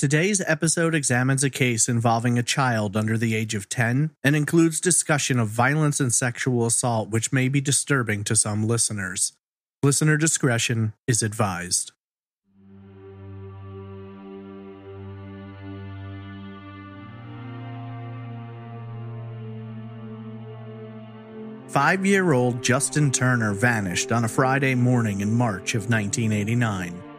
Today's episode examines a case involving a child under the age of 10 and includes discussion of violence and sexual assault, which may be disturbing to some listeners. Listener discretion is advised. Five year old Justin Turner vanished on a Friday morning in March of 1989.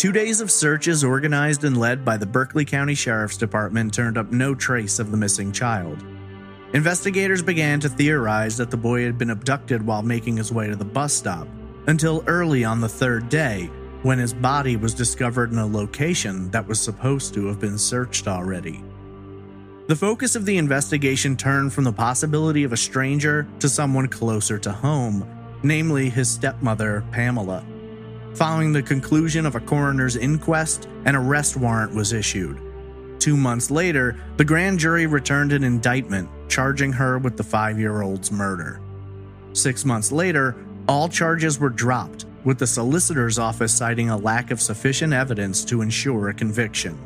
Two days of searches organized and led by the Berkeley County Sheriff's Department turned up no trace of the missing child. Investigators began to theorize that the boy had been abducted while making his way to the bus stop, until early on the third day, when his body was discovered in a location that was supposed to have been searched already. The focus of the investigation turned from the possibility of a stranger to someone closer to home, namely his stepmother, Pamela. Following the conclusion of a coroner's inquest, an arrest warrant was issued. Two months later, the grand jury returned an indictment charging her with the five year old's murder. Six months later, all charges were dropped, with the solicitor's office citing a lack of sufficient evidence to ensure a conviction.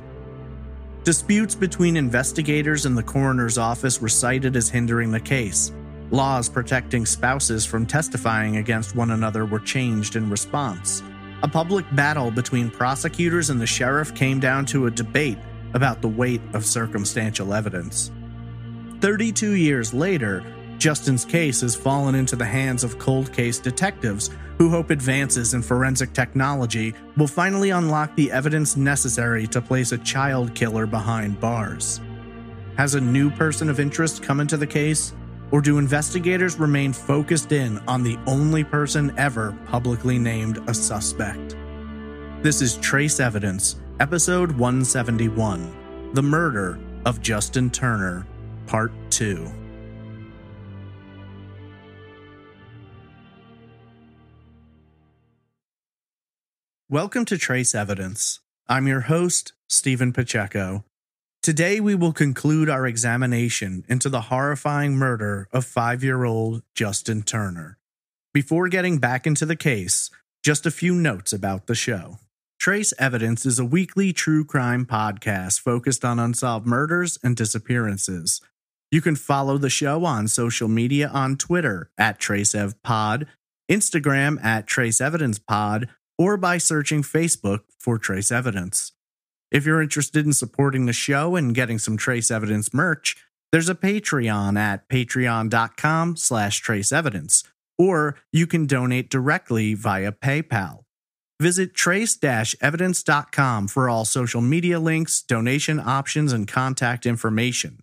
Disputes between investigators and the coroner's office were cited as hindering the case. Laws protecting spouses from testifying against one another were changed in response. A public battle between prosecutors and the sheriff came down to a debate about the weight of circumstantial evidence. 32 years later, Justin's case has fallen into the hands of cold case detectives who hope advances in forensic technology will finally unlock the evidence necessary to place a child killer behind bars. Has a new person of interest come into the case? Or do investigators remain focused in on the only person ever publicly named a suspect? This is Trace Evidence, Episode 171 The Murder of Justin Turner, Part 2. Welcome to Trace Evidence. I'm your host, Stephen Pacheco. Today, we will conclude our examination into the horrifying murder of five year old Justin Turner. Before getting back into the case, just a few notes about the show. Trace Evidence is a weekly true crime podcast focused on unsolved murders and disappearances. You can follow the show on social media on Twitter at TraceEvPod, Instagram at Trace Evidence Pod, or by searching Facebook for Trace Evidence. If you're interested in supporting the show and getting some Trace Evidence merch, there's a Patreon at patreon.com slash traceevidence, or you can donate directly via PayPal. Visit trace-evidence.com for all social media links, donation options, and contact information.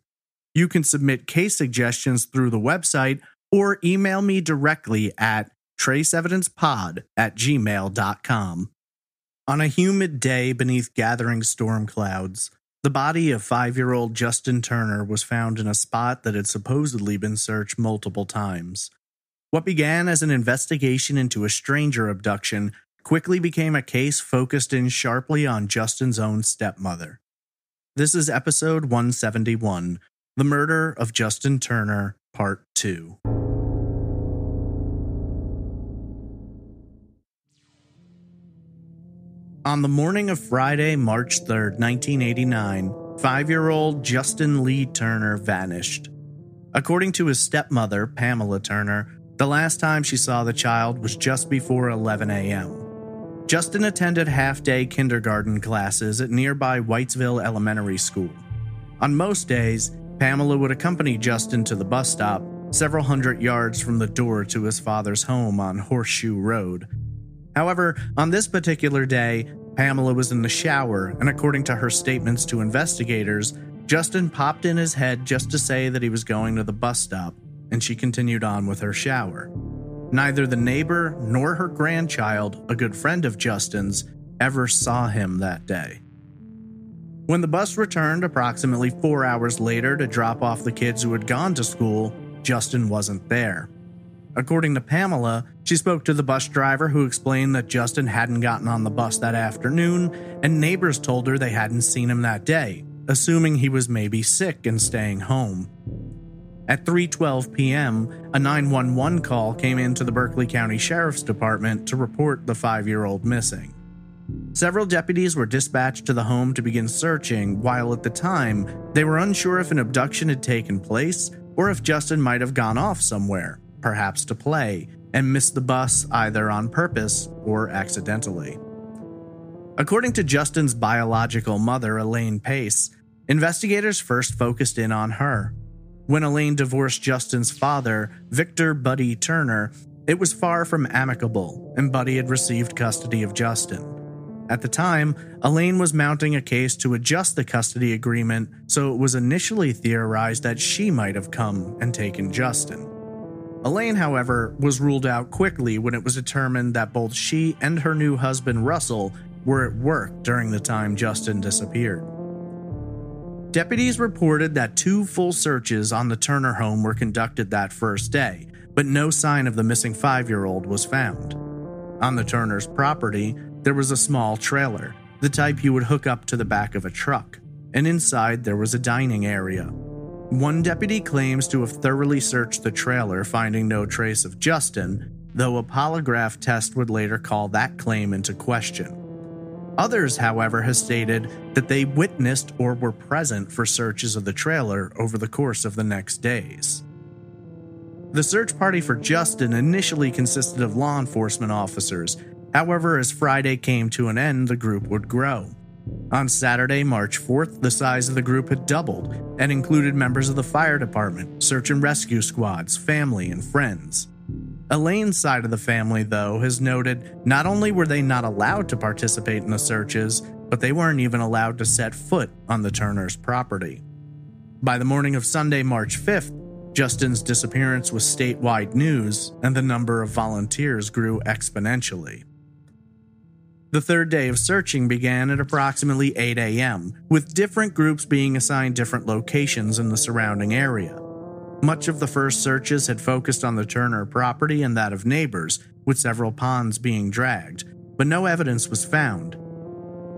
You can submit case suggestions through the website or email me directly at traceevidencepod at gmail.com. On a humid day beneath gathering storm clouds, the body of five year old Justin Turner was found in a spot that had supposedly been searched multiple times. What began as an investigation into a stranger abduction quickly became a case focused in sharply on Justin's own stepmother. This is episode 171 The Murder of Justin Turner, Part 2. On the morning of Friday, March 3rd, 1989, five year old Justin Lee Turner vanished. According to his stepmother, Pamela Turner, the last time she saw the child was just before 11 a.m. Justin attended half day kindergarten classes at nearby Whitesville Elementary School. On most days, Pamela would accompany Justin to the bus stop, several hundred yards from the door to his father's home on Horseshoe Road. However, on this particular day, Pamela was in the shower, and according to her statements to investigators, Justin popped in his head just to say that he was going to the bus stop, and she continued on with her shower. Neither the neighbor nor her grandchild, a good friend of Justin's, ever saw him that day. When the bus returned approximately four hours later to drop off the kids who had gone to school, Justin wasn't there. According to Pamela, she spoke to the bus driver who explained that Justin hadn't gotten on the bus that afternoon, and neighbors told her they hadn't seen him that day, assuming he was maybe sick and staying home. At 3:12 p.m., a 911 call came into the Berkeley County Sheriff's Department to report the 5-year-old missing. Several deputies were dispatched to the home to begin searching, while at the time, they were unsure if an abduction had taken place or if Justin might have gone off somewhere, perhaps to play, and missed the bus either on purpose or accidentally. According to Justin's biological mother, Elaine Pace, investigators first focused in on her. When Elaine divorced Justin's father, Victor Buddy Turner, it was far from amicable, and Buddy had received custody of Justin. At the time, Elaine was mounting a case to adjust the custody agreement, so it was initially theorized that she might have come and taken Justin. Elaine, however, was ruled out quickly when it was determined that both she and her new husband Russell were at work during the time Justin disappeared. Deputies reported that two full searches on the Turner home were conducted that first day, but no sign of the missing five year old was found. On the Turner's property, there was a small trailer, the type you would hook up to the back of a truck, and inside there was a dining area. One deputy claims to have thoroughly searched the trailer, finding no trace of Justin, though a polygraph test would later call that claim into question. Others, however, have stated that they witnessed or were present for searches of the trailer over the course of the next days. The search party for Justin initially consisted of law enforcement officers However, as Friday came to an end, the group would grow. On Saturday, March 4th, the size of the group had doubled and included members of the fire department, search and rescue squads, family, and friends. Elaine's side of the family, though, has noted not only were they not allowed to participate in the searches, but they weren't even allowed to set foot on the Turner's property. By the morning of Sunday, March 5th, Justin's disappearance was statewide news, and the number of volunteers grew exponentially. The third day of searching began at approximately 8 a.m., with different groups being assigned different locations in the surrounding area. Much of the first searches had focused on the Turner property and that of neighbors, with several ponds being dragged, but no evidence was found.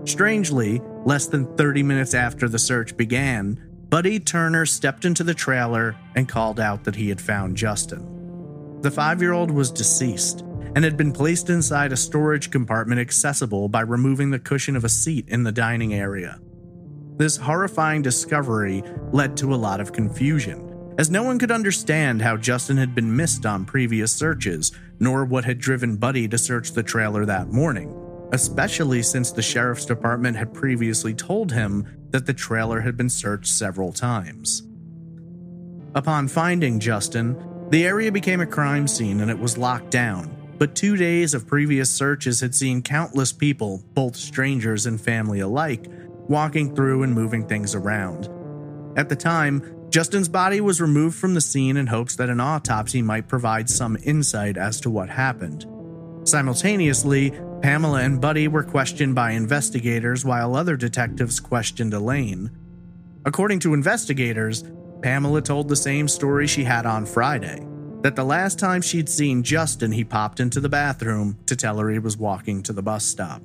Strangely, less than 30 minutes after the search began, Buddy Turner stepped into the trailer and called out that he had found Justin. The five year old was deceased, and had been placed inside a storage compartment accessible by removing the cushion of a seat in the dining area. This horrifying discovery led to a lot of confusion, as no one could understand how Justin had been missed on previous searches, nor what had driven Buddy to search the trailer that morning, especially since the sheriff's department had previously told him that the trailer had been searched several times. Upon finding Justin, the area became a crime scene and it was locked down, but two days of previous searches had seen countless people, both strangers and family alike, walking through and moving things around. At the time, Justin's body was removed from the scene in hopes that an autopsy might provide some insight as to what happened. Simultaneously, Pamela and Buddy were questioned by investigators while other detectives questioned Elaine. According to investigators, Pamela told the same story she had on Friday that the last time she'd seen Justin, he popped into the bathroom to tell her he was walking to the bus stop.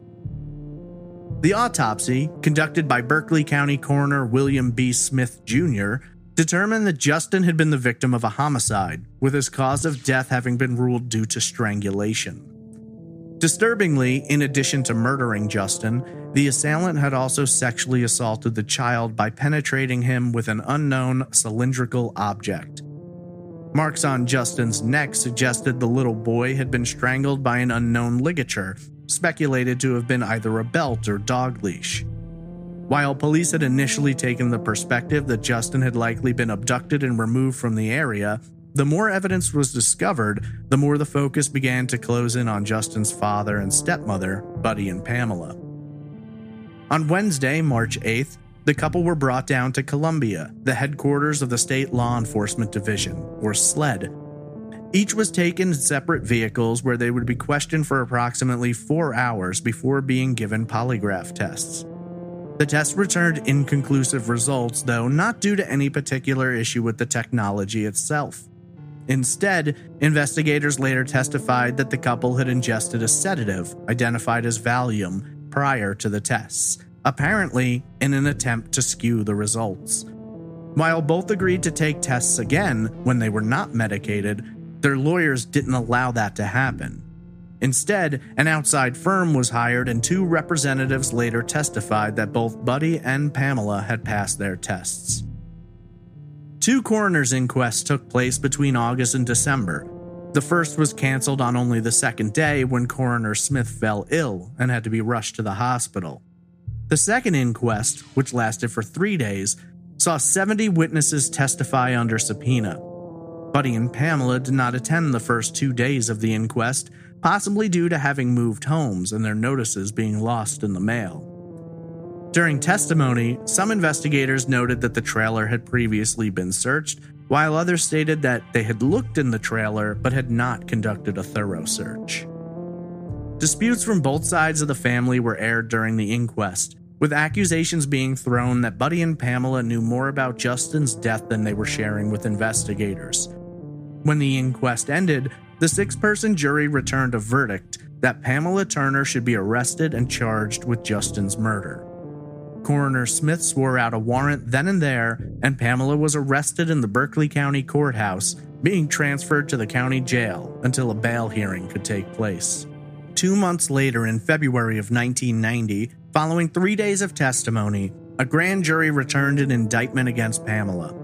The autopsy, conducted by Berkeley County Coroner William B. Smith Jr., determined that Justin had been the victim of a homicide, with his cause of death having been ruled due to strangulation. Disturbingly, in addition to murdering Justin, the assailant had also sexually assaulted the child by penetrating him with an unknown cylindrical object. Marks on Justin's neck suggested the little boy had been strangled by an unknown ligature, speculated to have been either a belt or dog leash. While police had initially taken the perspective that Justin had likely been abducted and removed from the area, the more evidence was discovered, the more the focus began to close in on Justin's father and stepmother, Buddy and Pamela. On Wednesday, March 8th, the couple were brought down to Columbia, the headquarters of the State Law Enforcement Division, or SLED. Each was taken in separate vehicles where they would be questioned for approximately four hours before being given polygraph tests. The tests returned inconclusive results, though not due to any particular issue with the technology itself. Instead, investigators later testified that the couple had ingested a sedative identified as Valium prior to the tests, apparently in an attempt to skew the results. While both agreed to take tests again when they were not medicated, their lawyers didn't allow that to happen. Instead, an outside firm was hired, and two representatives later testified that both Buddy and Pamela had passed their tests. Two coroner's inquests took place between August and December. The first was canceled on only the second day when Coroner Smith fell ill and had to be rushed to the hospital. The second inquest, which lasted for three days, saw 70 witnesses testify under subpoena. Buddy and Pamela did not attend the first two days of the inquest possibly due to having moved homes and their notices being lost in the mail. During testimony, some investigators noted that the trailer had previously been searched, while others stated that they had looked in the trailer but had not conducted a thorough search. Disputes from both sides of the family were aired during the inquest, with accusations being thrown that Buddy and Pamela knew more about Justin's death than they were sharing with investigators. When the inquest ended, the six person jury returned a verdict that Pamela Turner should be arrested and charged with Justin's murder. Coroner Smith swore out a warrant then and there, and Pamela was arrested in the Berkeley County Courthouse, being transferred to the county jail until a bail hearing could take place. Two months later, in February of 1990, following three days of testimony, a grand jury returned an indictment against Pamela.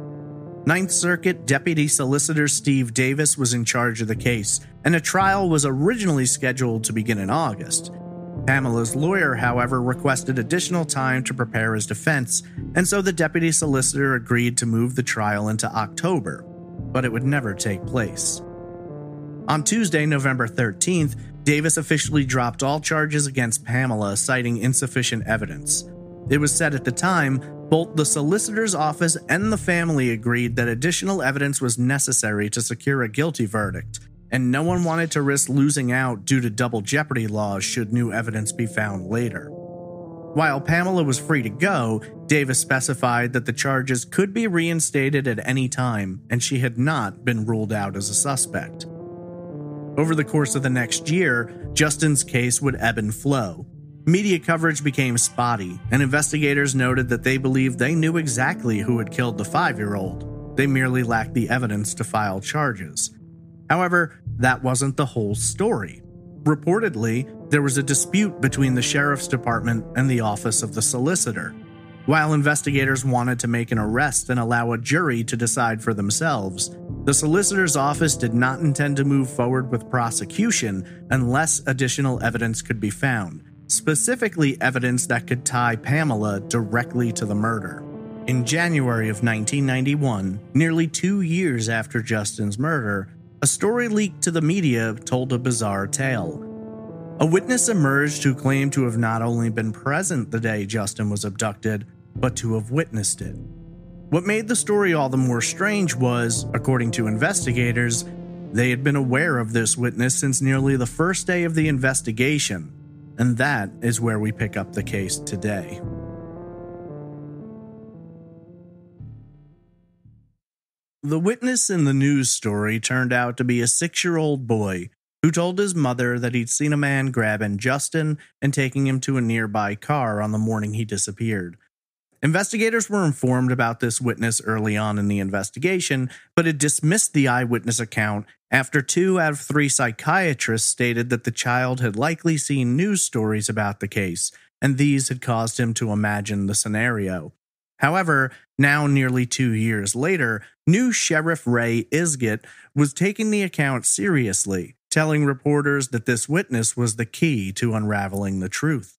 Ninth Circuit Deputy Solicitor Steve Davis was in charge of the case, and a trial was originally scheduled to begin in August. Pamela's lawyer, however, requested additional time to prepare his defense, and so the deputy solicitor agreed to move the trial into October, but it would never take place. On Tuesday, November 13th, Davis officially dropped all charges against Pamela, citing insufficient evidence. It was said at the time both the solicitor's office and the family agreed that additional evidence was necessary to secure a guilty verdict, and no one wanted to risk losing out due to double jeopardy laws should new evidence be found later. While Pamela was free to go, Davis specified that the charges could be reinstated at any time, and she had not been ruled out as a suspect. Over the course of the next year, Justin's case would ebb and flow, Media coverage became spotty, and investigators noted that they believed they knew exactly who had killed the five year old. They merely lacked the evidence to file charges. However, that wasn't the whole story. Reportedly, there was a dispute between the sheriff's department and the office of the solicitor. While investigators wanted to make an arrest and allow a jury to decide for themselves, the solicitor's office did not intend to move forward with prosecution unless additional evidence could be found specifically evidence that could tie Pamela directly to the murder. In January of 1991, nearly two years after Justin's murder, a story leaked to the media told a bizarre tale. A witness emerged who claimed to have not only been present the day Justin was abducted, but to have witnessed it. What made the story all the more strange was, according to investigators, they had been aware of this witness since nearly the first day of the investigation, and that is where we pick up the case today. The witness in the news story turned out to be a six year old boy who told his mother that he'd seen a man grabbing Justin and taking him to a nearby car on the morning he disappeared. Investigators were informed about this witness early on in the investigation, but had dismissed the eyewitness account after two out of three psychiatrists stated that the child had likely seen news stories about the case, and these had caused him to imagine the scenario. However, now nearly two years later, new Sheriff Ray Isgett was taking the account seriously, telling reporters that this witness was the key to unraveling the truth.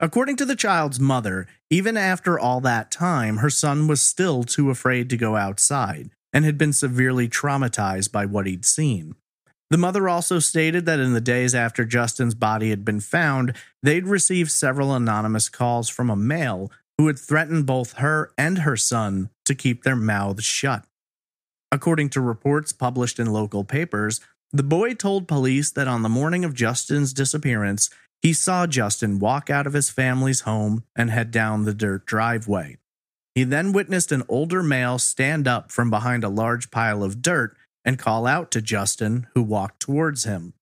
According to the child's mother, even after all that time, her son was still too afraid to go outside and had been severely traumatized by what he'd seen. The mother also stated that in the days after Justin's body had been found, they'd received several anonymous calls from a male who had threatened both her and her son to keep their mouths shut. According to reports published in local papers, the boy told police that on the morning of Justin's disappearance, he saw Justin walk out of his family's home and head down the dirt driveway. He then witnessed an older male stand up from behind a large pile of dirt and call out to Justin, who walked towards him.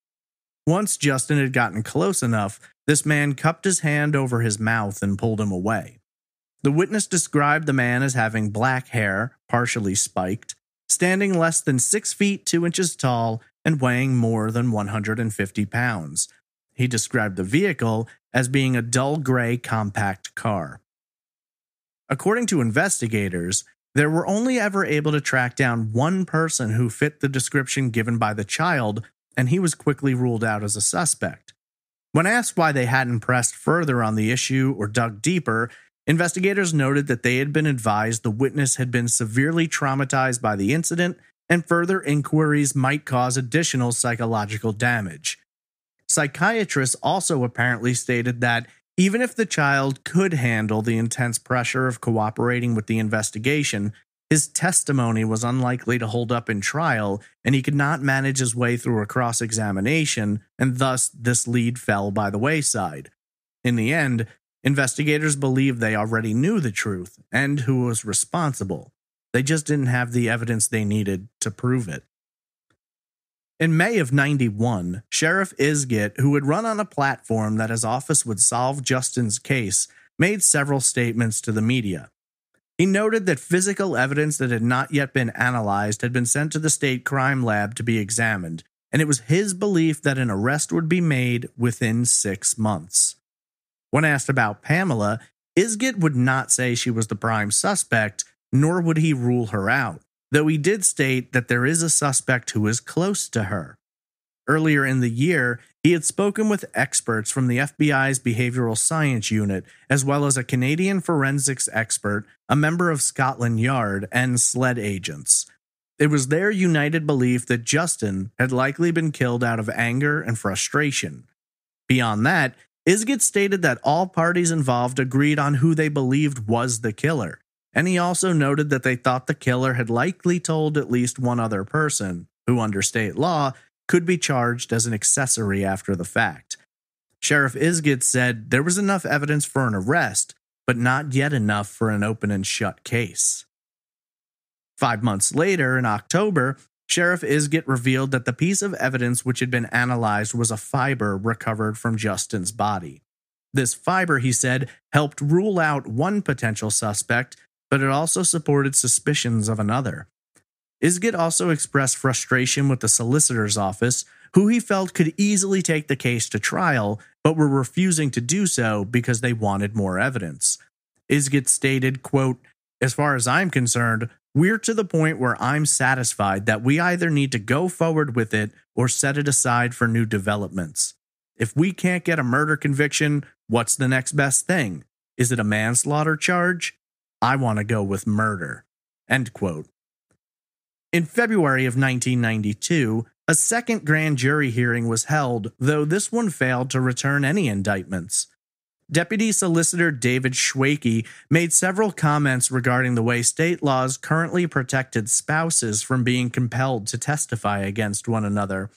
Once Justin had gotten close enough, this man cupped his hand over his mouth and pulled him away. The witness described the man as having black hair, partially spiked, standing less than six feet two inches tall, and weighing more than 150 pounds. He described the vehicle as being a dull gray compact car. According to investigators, there were only ever able to track down one person who fit the description given by the child, and he was quickly ruled out as a suspect. When asked why they hadn't pressed further on the issue or dug deeper, investigators noted that they had been advised the witness had been severely traumatized by the incident and further inquiries might cause additional psychological damage. Psychiatrists also apparently stated that even if the child could handle the intense pressure of cooperating with the investigation, his testimony was unlikely to hold up in trial, and he could not manage his way through a cross examination, and thus this lead fell by the wayside. In the end, investigators believe they already knew the truth and who was responsible. They just didn't have the evidence they needed to prove it. In May of 91, Sheriff Isgett, who had run on a platform that his office would solve Justin's case, made several statements to the media. He noted that physical evidence that had not yet been analyzed had been sent to the state crime lab to be examined, and it was his belief that an arrest would be made within six months. When asked about Pamela, Isgett would not say she was the prime suspect, nor would he rule her out though he did state that there is a suspect who is close to her. Earlier in the year, he had spoken with experts from the FBI's Behavioral Science Unit, as well as a Canadian forensics expert, a member of Scotland Yard, and SLED agents. It was their united belief that Justin had likely been killed out of anger and frustration. Beyond that, Isgett stated that all parties involved agreed on who they believed was the killer, and he also noted that they thought the killer had likely told at least one other person, who under state law could be charged as an accessory after the fact. Sheriff Isgett said there was enough evidence for an arrest, but not yet enough for an open and shut case. Five months later, in October, Sheriff Isgett revealed that the piece of evidence which had been analyzed was a fiber recovered from Justin's body. This fiber, he said, helped rule out one potential suspect but it also supported suspicions of another. Isgett also expressed frustration with the solicitor's office, who he felt could easily take the case to trial, but were refusing to do so because they wanted more evidence. Isgett stated, quote, As far as I'm concerned, we're to the point where I'm satisfied that we either need to go forward with it or set it aside for new developments. If we can't get a murder conviction, what's the next best thing? Is it a manslaughter charge? I want to go with murder. End quote. In February of 1992, a second grand jury hearing was held, though this one failed to return any indictments. Deputy Solicitor David Schwacke made several comments regarding the way state laws currently protected spouses from being compelled to testify against one another.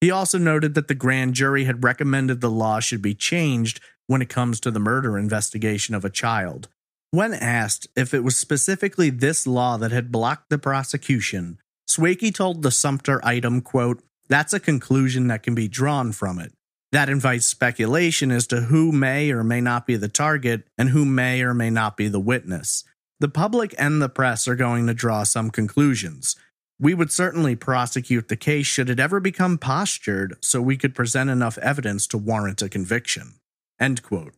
He also noted that the grand jury had recommended the law should be changed when it comes to the murder investigation of a child. When asked if it was specifically this law that had blocked the prosecution, Schwacke told the Sumter item, quote, That's a conclusion that can be drawn from it. That invites speculation as to who may or may not be the target and who may or may not be the witness. The public and the press are going to draw some conclusions. We would certainly prosecute the case should it ever become postured so we could present enough evidence to warrant a conviction. End quote.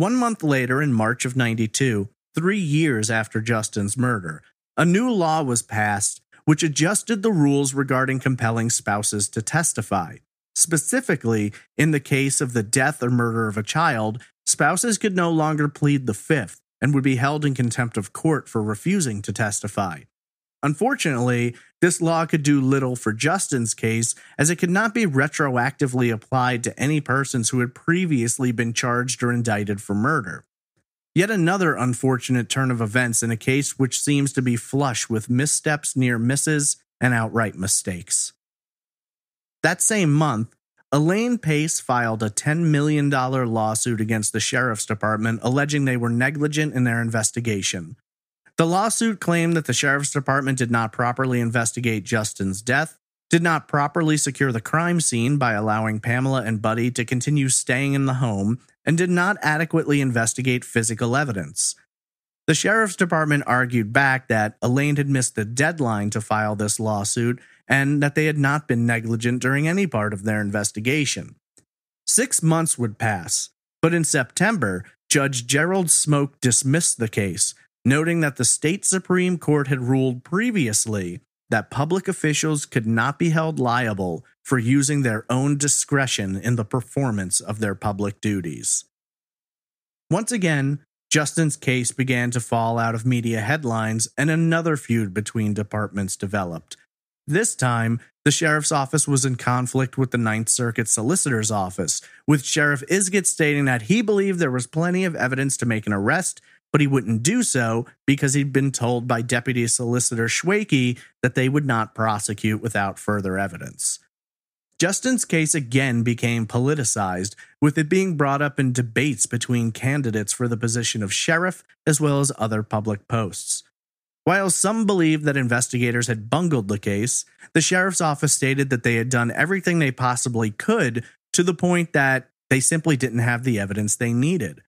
One month later, in March of 92, three years after Justin's murder, a new law was passed which adjusted the rules regarding compelling spouses to testify. Specifically, in the case of the death or murder of a child, spouses could no longer plead the fifth and would be held in contempt of court for refusing to testify. Unfortunately, this law could do little for Justin's case, as it could not be retroactively applied to any persons who had previously been charged or indicted for murder. Yet another unfortunate turn of events in a case which seems to be flush with missteps, near misses, and outright mistakes. That same month, Elaine Pace filed a $10 million lawsuit against the sheriff's department alleging they were negligent in their investigation, the lawsuit claimed that the sheriff's department did not properly investigate Justin's death, did not properly secure the crime scene by allowing Pamela and Buddy to continue staying in the home, and did not adequately investigate physical evidence. The sheriff's department argued back that Elaine had missed the deadline to file this lawsuit and that they had not been negligent during any part of their investigation. Six months would pass, but in September, Judge Gerald Smoak dismissed the case, noting that the state Supreme Court had ruled previously that public officials could not be held liable for using their own discretion in the performance of their public duties. Once again, Justin's case began to fall out of media headlines, and another feud between departments developed. This time, the sheriff's office was in conflict with the Ninth Circuit Solicitor's Office, with Sheriff Isgett stating that he believed there was plenty of evidence to make an arrest, but he wouldn't do so because he'd been told by Deputy Solicitor Schwacke that they would not prosecute without further evidence. Justin's case again became politicized, with it being brought up in debates between candidates for the position of sheriff as well as other public posts. While some believed that investigators had bungled the case, the sheriff's office stated that they had done everything they possibly could to the point that they simply didn't have the evidence they needed.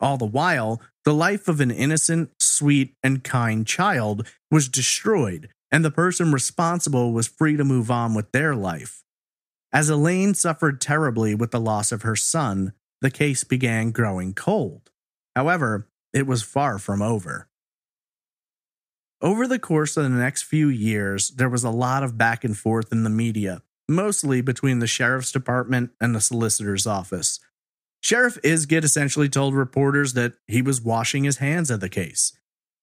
All the while, the life of an innocent, sweet, and kind child was destroyed, and the person responsible was free to move on with their life. As Elaine suffered terribly with the loss of her son, the case began growing cold. However, it was far from over. Over the course of the next few years, there was a lot of back and forth in the media, mostly between the sheriff's department and the solicitor's office. Sheriff Isgett essentially told reporters that he was washing his hands of the case.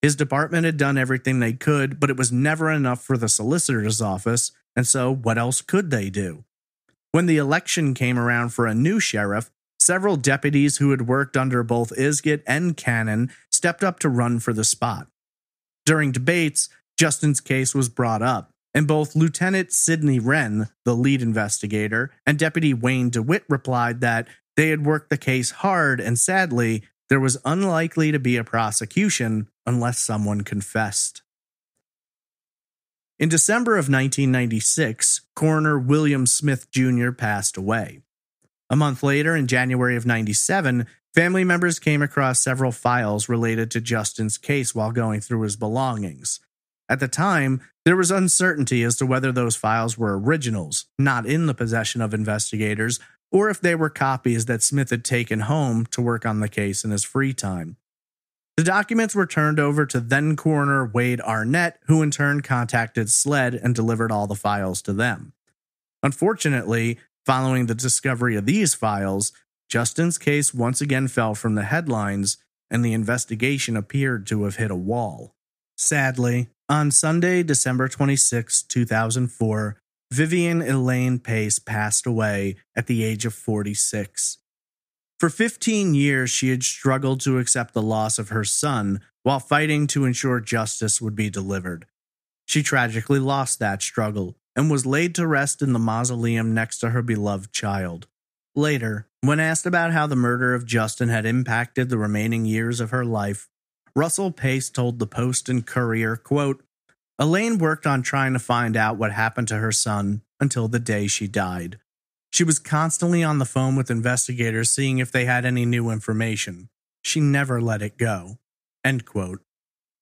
His department had done everything they could, but it was never enough for the solicitor's office, and so what else could they do? When the election came around for a new sheriff, several deputies who had worked under both Isgett and Cannon stepped up to run for the spot. During debates, Justin's case was brought up, and both Lieutenant Sidney Wren, the lead investigator, and Deputy Wayne DeWitt replied that they had worked the case hard, and sadly, there was unlikely to be a prosecution unless someone confessed. In December of 1996, coroner William Smith Jr. passed away. A month later, in January of 97, family members came across several files related to Justin's case while going through his belongings. At the time, there was uncertainty as to whether those files were originals, not in the possession of investigators, or if they were copies that Smith had taken home to work on the case in his free time. The documents were turned over to then coroner Wade Arnett, who in turn contacted SLED and delivered all the files to them. Unfortunately, following the discovery of these files, Justin's case once again fell from the headlines and the investigation appeared to have hit a wall. Sadly, on Sunday, December 26, 2004, Vivian Elaine Pace passed away at the age of 46. For 15 years, she had struggled to accept the loss of her son while fighting to ensure justice would be delivered. She tragically lost that struggle and was laid to rest in the mausoleum next to her beloved child. Later, when asked about how the murder of Justin had impacted the remaining years of her life, Russell Pace told the Post and Courier, quote, Elaine worked on trying to find out what happened to her son until the day she died. She was constantly on the phone with investigators seeing if they had any new information. She never let it go. End quote.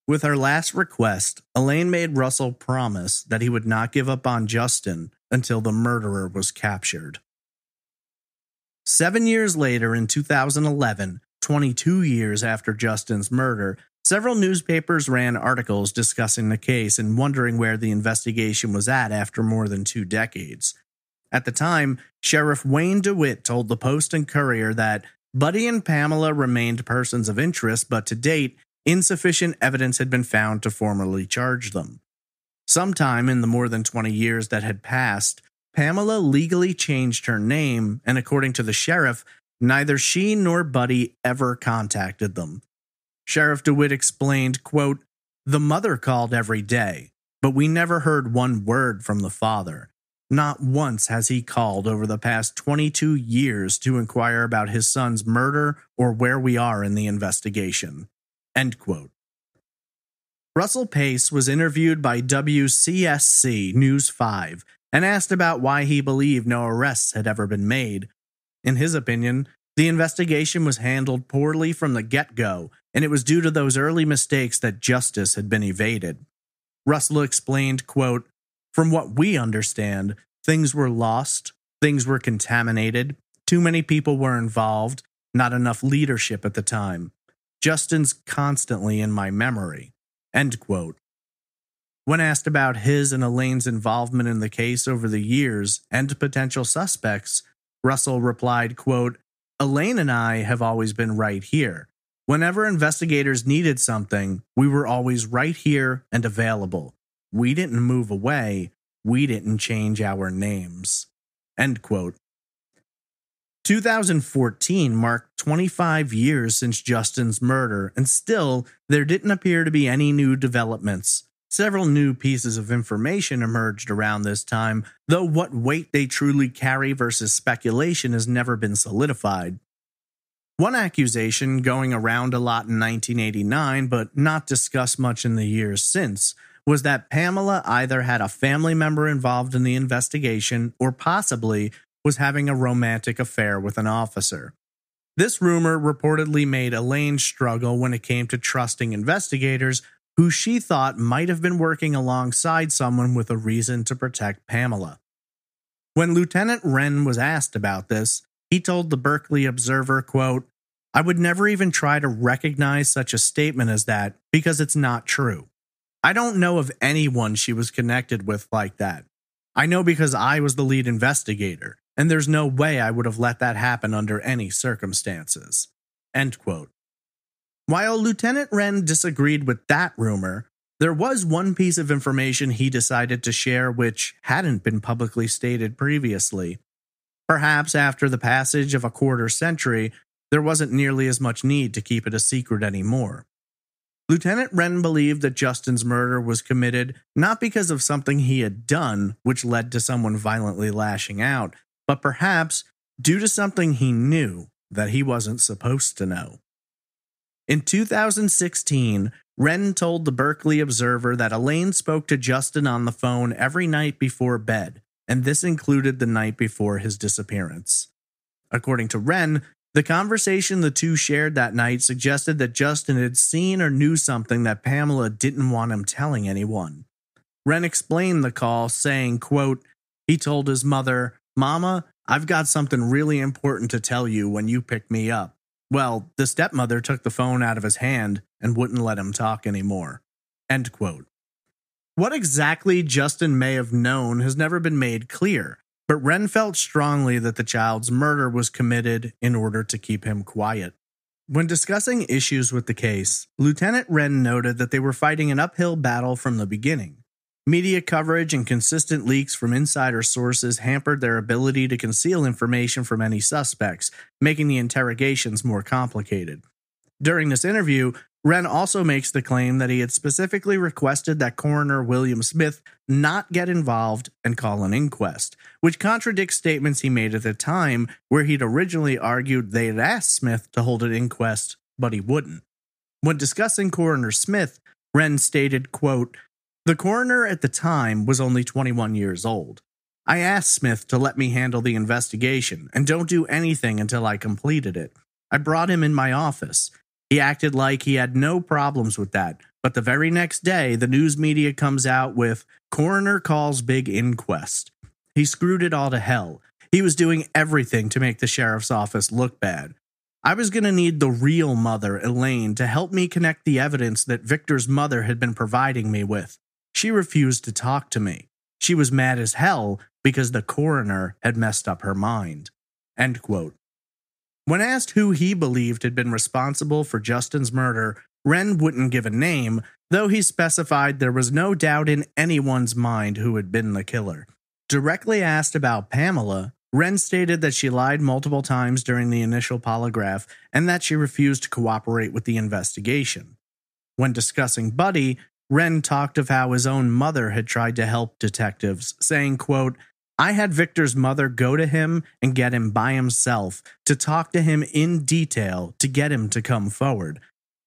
With her last request, Elaine made Russell promise that he would not give up on Justin until the murderer was captured. Seven years later, in 2011, 22 years after Justin's murder, Several newspapers ran articles discussing the case and wondering where the investigation was at after more than two decades. At the time, Sheriff Wayne DeWitt told the Post and Courier that Buddy and Pamela remained persons of interest, but to date, insufficient evidence had been found to formally charge them. Sometime in the more than 20 years that had passed, Pamela legally changed her name, and according to the sheriff, neither she nor Buddy ever contacted them. Sheriff DeWitt explained, quote, The mother called every day, but we never heard one word from the father. Not once has he called over the past 22 years to inquire about his son's murder or where we are in the investigation. End quote. Russell Pace was interviewed by WCSC News 5 and asked about why he believed no arrests had ever been made. In his opinion, the investigation was handled poorly from the get go, and it was due to those early mistakes that justice had been evaded. Russell explained, quote, From what we understand, things were lost, things were contaminated, too many people were involved, not enough leadership at the time. Justin's constantly in my memory. End quote. When asked about his and Elaine's involvement in the case over the years and potential suspects, Russell replied, quote, Elaine and I have always been right here. Whenever investigators needed something, we were always right here and available. We didn't move away. We didn't change our names. End quote. 2014 marked 25 years since Justin's murder, and still, there didn't appear to be any new developments. Several new pieces of information emerged around this time, though what weight they truly carry versus speculation has never been solidified. One accusation going around a lot in 1989, but not discussed much in the years since, was that Pamela either had a family member involved in the investigation or possibly was having a romantic affair with an officer. This rumor reportedly made Elaine struggle when it came to trusting investigators who she thought might have been working alongside someone with a reason to protect Pamela. When Lieutenant Wren was asked about this, he told the Berkeley Observer, quote, I would never even try to recognize such a statement as that because it's not true. I don't know of anyone she was connected with like that. I know because I was the lead investigator, and there's no way I would have let that happen under any circumstances. End quote. While Lieutenant Wren disagreed with that rumor, there was one piece of information he decided to share which hadn't been publicly stated previously. Perhaps after the passage of a quarter century, there wasn't nearly as much need to keep it a secret anymore. Lieutenant Wren believed that Justin's murder was committed not because of something he had done, which led to someone violently lashing out, but perhaps due to something he knew that he wasn't supposed to know. In 2016, Wren told the Berkeley Observer that Elaine spoke to Justin on the phone every night before bed, and this included the night before his disappearance. According to Wren, the conversation the two shared that night suggested that Justin had seen or knew something that Pamela didn't want him telling anyone. Wren explained the call, saying, quote, He told his mother, Mama, I've got something really important to tell you when you pick me up. Well, the stepmother took the phone out of his hand and wouldn't let him talk anymore. End quote. What exactly Justin may have known has never been made clear, but Wren felt strongly that the child's murder was committed in order to keep him quiet. When discussing issues with the case, Lieutenant Wren noted that they were fighting an uphill battle from the beginning. Media coverage and consistent leaks from insider sources hampered their ability to conceal information from any suspects, making the interrogations more complicated. During this interview, Wren also makes the claim that he had specifically requested that coroner William Smith not get involved and call an inquest, which contradicts statements he made at the time where he'd originally argued they had asked Smith to hold an inquest, but he wouldn't. When discussing coroner Smith, Wren stated, quote, the coroner at the time was only 21 years old. I asked Smith to let me handle the investigation and don't do anything until I completed it. I brought him in my office. He acted like he had no problems with that, but the very next day, the news media comes out with Coroner calls big inquest. He screwed it all to hell. He was doing everything to make the sheriff's office look bad. I was going to need the real mother, Elaine, to help me connect the evidence that Victor's mother had been providing me with. She refused to talk to me. She was mad as hell because the coroner had messed up her mind. End quote. When asked who he believed had been responsible for Justin's murder, Wren wouldn't give a name, though he specified there was no doubt in anyone's mind who had been the killer. Directly asked about Pamela, Wren stated that she lied multiple times during the initial polygraph and that she refused to cooperate with the investigation. When discussing Buddy, Wren talked of how his own mother had tried to help detectives, saying, quote, I had Victor's mother go to him and get him by himself to talk to him in detail to get him to come forward.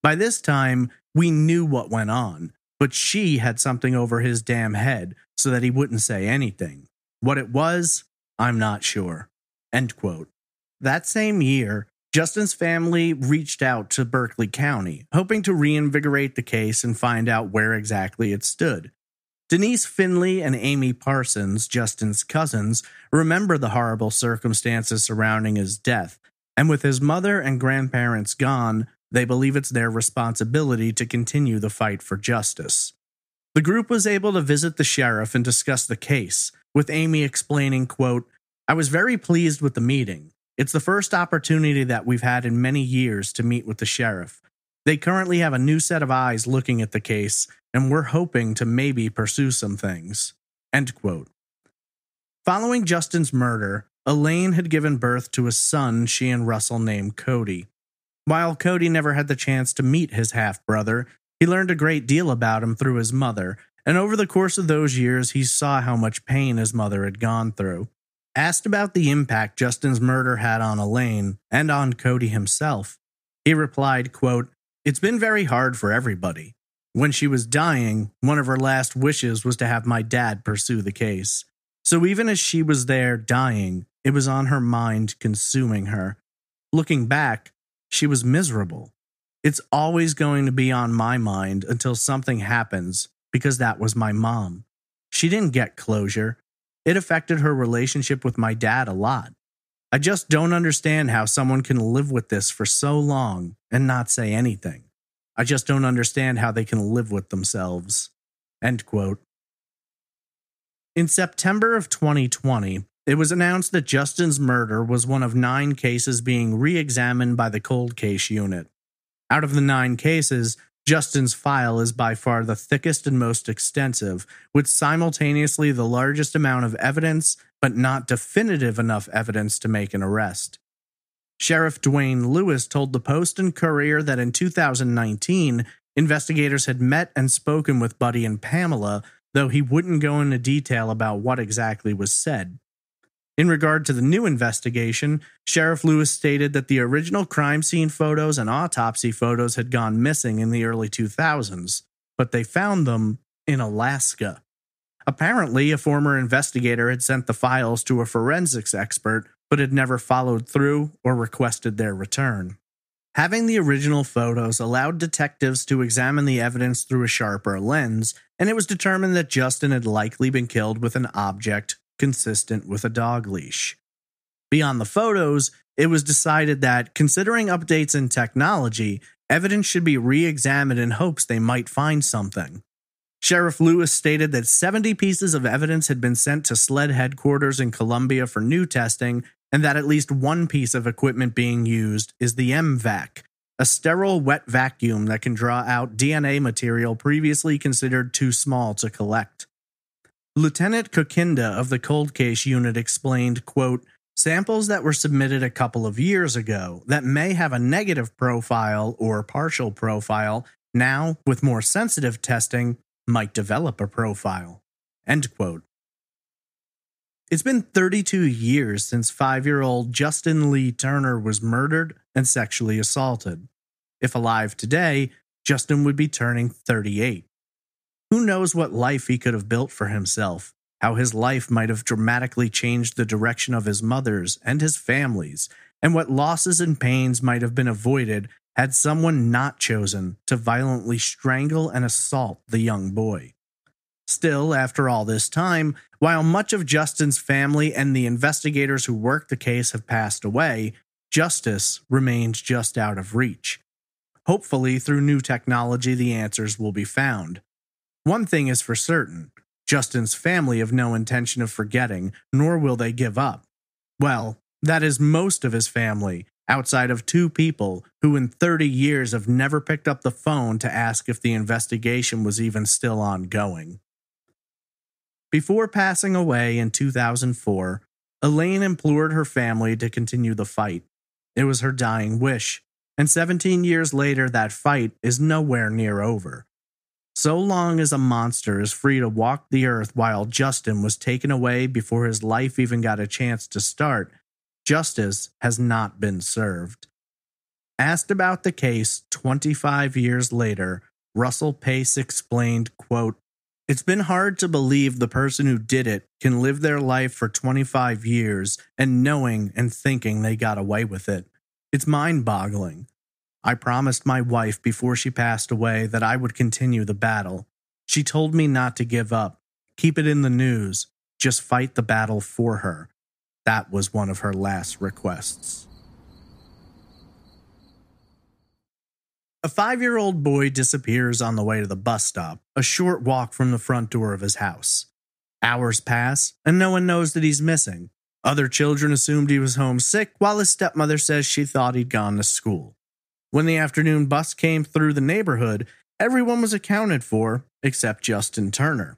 By this time, we knew what went on, but she had something over his damn head so that he wouldn't say anything. What it was, I'm not sure. End quote. That same year, Justin's family reached out to Berkeley County, hoping to reinvigorate the case and find out where exactly it stood. Denise Finley and Amy Parsons, Justin's cousins, remember the horrible circumstances surrounding his death, and with his mother and grandparents gone, they believe it's their responsibility to continue the fight for justice. The group was able to visit the sheriff and discuss the case, with Amy explaining, quote, I was very pleased with the meeting. It's the first opportunity that we've had in many years to meet with the sheriff. They currently have a new set of eyes looking at the case, and we're hoping to maybe pursue some things. End quote. Following Justin's murder, Elaine had given birth to a son she and Russell named Cody. While Cody never had the chance to meet his half brother, he learned a great deal about him through his mother, and over the course of those years, he saw how much pain his mother had gone through. Asked about the impact Justin's murder had on Elaine and on Cody himself, he replied, quote, It's been very hard for everybody. When she was dying, one of her last wishes was to have my dad pursue the case. So even as she was there dying, it was on her mind, consuming her. Looking back, she was miserable. It's always going to be on my mind until something happens because that was my mom. She didn't get closure. It affected her relationship with my dad a lot. I just don't understand how someone can live with this for so long and not say anything. I just don't understand how they can live with themselves. End quote. In September of 2020, it was announced that Justin's murder was one of nine cases being re examined by the cold case unit. Out of the nine cases, Justin's file is by far the thickest and most extensive, with simultaneously the largest amount of evidence, but not definitive enough evidence to make an arrest. Sheriff Duane Lewis told the Post and Courier that in 2019, investigators had met and spoken with Buddy and Pamela, though he wouldn't go into detail about what exactly was said. In regard to the new investigation, Sheriff Lewis stated that the original crime scene photos and autopsy photos had gone missing in the early 2000s, but they found them in Alaska. Apparently, a former investigator had sent the files to a forensics expert, but had never followed through or requested their return. Having the original photos allowed detectives to examine the evidence through a sharper lens, and it was determined that Justin had likely been killed with an object consistent with a dog leash. Beyond the photos, it was decided that, considering updates in technology, evidence should be re examined in hopes they might find something. Sheriff Lewis stated that 70 pieces of evidence had been sent to SLED headquarters in Columbia for new testing, and that at least one piece of equipment being used is the MVAC, a sterile wet vacuum that can draw out DNA material previously considered too small to collect. Lieutenant Kokinda of the cold case unit explained, quote, samples that were submitted a couple of years ago that may have a negative profile or partial profile now with more sensitive testing might develop a profile. End quote. It's been 32 years since 5-year-old Justin Lee Turner was murdered and sexually assaulted. If alive today, Justin would be turning 38. Who knows what life he could have built for himself, how his life might have dramatically changed the direction of his mother's and his family's, and what losses and pains might have been avoided had someone not chosen to violently strangle and assault the young boy. Still, after all this time, while much of Justin's family and the investigators who worked the case have passed away, justice remains just out of reach. Hopefully, through new technology, the answers will be found. One thing is for certain Justin's family have no intention of forgetting, nor will they give up. Well, that is most of his family, outside of two people who in 30 years have never picked up the phone to ask if the investigation was even still ongoing. Before passing away in 2004, Elaine implored her family to continue the fight. It was her dying wish, and 17 years later, that fight is nowhere near over. So long as a monster is free to walk the earth while Justin was taken away before his life even got a chance to start, justice has not been served. Asked about the case 25 years later, Russell Pace explained, quote, It's been hard to believe the person who did it can live their life for 25 years and knowing and thinking they got away with it. It's mind boggling. I promised my wife before she passed away that I would continue the battle. She told me not to give up, keep it in the news, just fight the battle for her. That was one of her last requests. A five year old boy disappears on the way to the bus stop, a short walk from the front door of his house. Hours pass, and no one knows that he's missing. Other children assumed he was homesick, while his stepmother says she thought he'd gone to school. When the afternoon bus came through the neighborhood, everyone was accounted for except Justin Turner.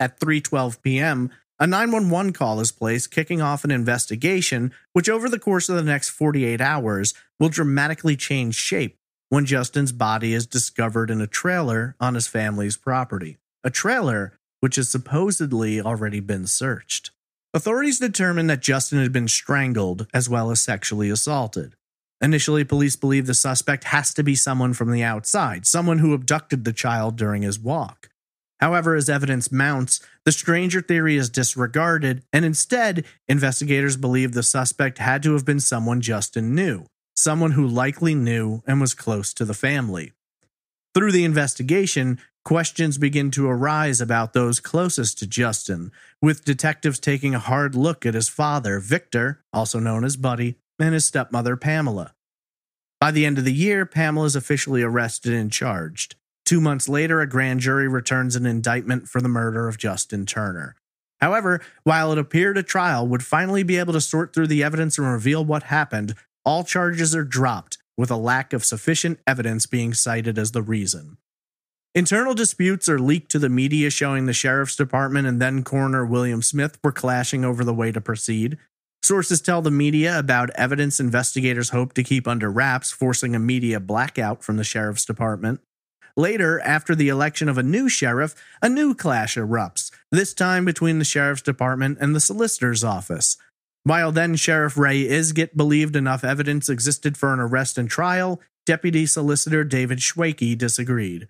At 3:12 p.m., a 911 call is placed kicking off an investigation which over the course of the next 48 hours will dramatically change shape when Justin's body is discovered in a trailer on his family's property. A trailer which has supposedly already been searched. Authorities determined that Justin had been strangled as well as sexually assaulted. Initially, police believe the suspect has to be someone from the outside, someone who abducted the child during his walk. However, as evidence mounts, the stranger theory is disregarded, and instead, investigators believe the suspect had to have been someone Justin knew, someone who likely knew and was close to the family. Through the investigation, questions begin to arise about those closest to Justin, with detectives taking a hard look at his father, Victor, also known as Buddy, and his stepmother, Pamela. By the end of the year, Pamela is officially arrested and charged. Two months later, a grand jury returns an indictment for the murder of Justin Turner. However, while it appeared a trial would finally be able to sort through the evidence and reveal what happened, all charges are dropped, with a lack of sufficient evidence being cited as the reason. Internal disputes are leaked to the media showing the sheriff's department and then coroner William Smith were clashing over the way to proceed. Sources tell the media about evidence investigators hope to keep under wraps, forcing a media blackout from the sheriff's department. Later, after the election of a new sheriff, a new clash erupts, this time between the sheriff's department and the solicitor's office. While then Sheriff Ray Isgett believed enough evidence existed for an arrest and trial, Deputy Solicitor David Schwacke disagreed.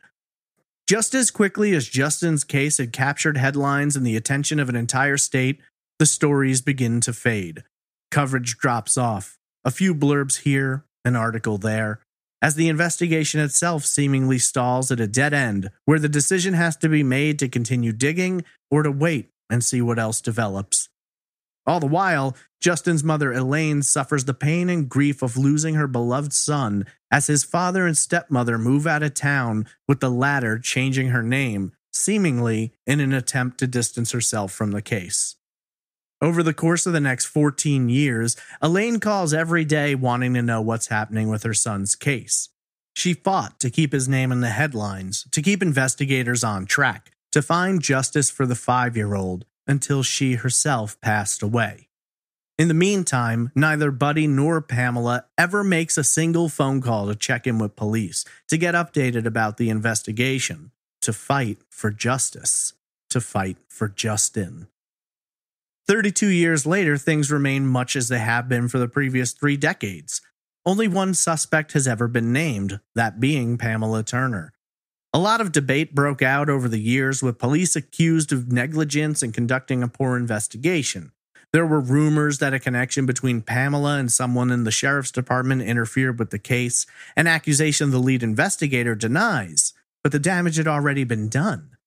Just as quickly as Justin's case had captured headlines and the attention of an entire state, the stories begin to fade. Coverage drops off. A few blurbs here, an article there, as the investigation itself seemingly stalls at a dead end where the decision has to be made to continue digging or to wait and see what else develops. All the while, Justin's mother Elaine suffers the pain and grief of losing her beloved son as his father and stepmother move out of town, with the latter changing her name, seemingly in an attempt to distance herself from the case. Over the course of the next 14 years, Elaine calls every day wanting to know what's happening with her son's case. She fought to keep his name in the headlines, to keep investigators on track, to find justice for the five year old until she herself passed away. In the meantime, neither Buddy nor Pamela ever makes a single phone call to check in with police, to get updated about the investigation, to fight for justice, to fight for Justin. 32 years later, things remain much as they have been for the previous three decades. Only one suspect has ever been named, that being Pamela Turner. A lot of debate broke out over the years, with police accused of negligence and conducting a poor investigation. There were rumors that a connection between Pamela and someone in the sheriff's department interfered with the case, an accusation the lead investigator denies, but the damage had already been done.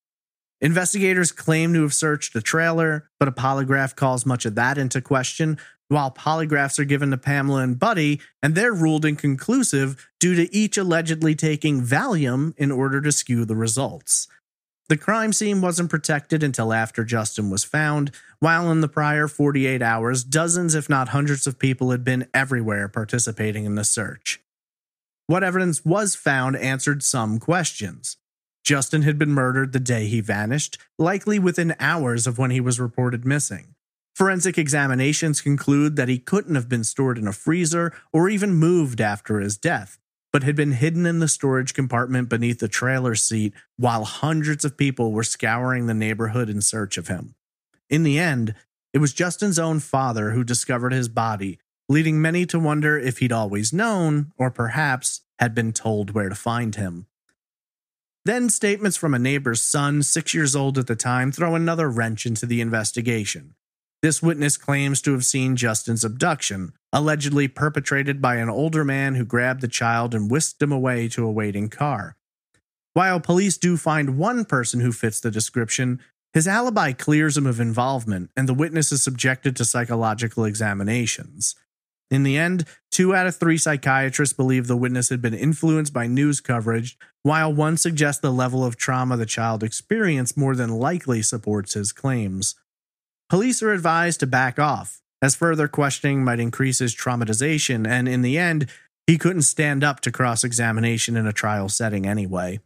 Investigators claim to have searched the trailer, but a polygraph calls much of that into question, while polygraphs are given to Pamela and Buddy, and they're ruled inconclusive due to each allegedly taking Valium in order to skew the results. The crime scene wasn't protected until after Justin was found, while in the prior 48 hours, dozens, if not hundreds, of people had been everywhere participating in the search. What evidence was found answered some questions. Justin had been murdered the day he vanished, likely within hours of when he was reported missing. Forensic examinations conclude that he couldn't have been stored in a freezer or even moved after his death, but had been hidden in the storage compartment beneath the trailer seat while hundreds of people were scouring the neighborhood in search of him. In the end, it was Justin's own father who discovered his body, leading many to wonder if he'd always known, or perhaps had been told where to find him. Then statements from a neighbor's son, six years old at the time, throw another wrench into the investigation. This witness claims to have seen Justin's abduction, allegedly perpetrated by an older man who grabbed the child and whisked him away to a waiting car. While police do find one person who fits the description, His alibi clears him of involvement, and the witness is subjected to psychological examinations. In the end, two out of three psychiatrists believe the witness had been influenced by news coverage, while one suggests the level of trauma the child experienced more than likely supports his claims. Police are advised to back off, as further questioning might increase his traumatization, and in the end, he couldn't stand up to cross examination in a trial setting anyway.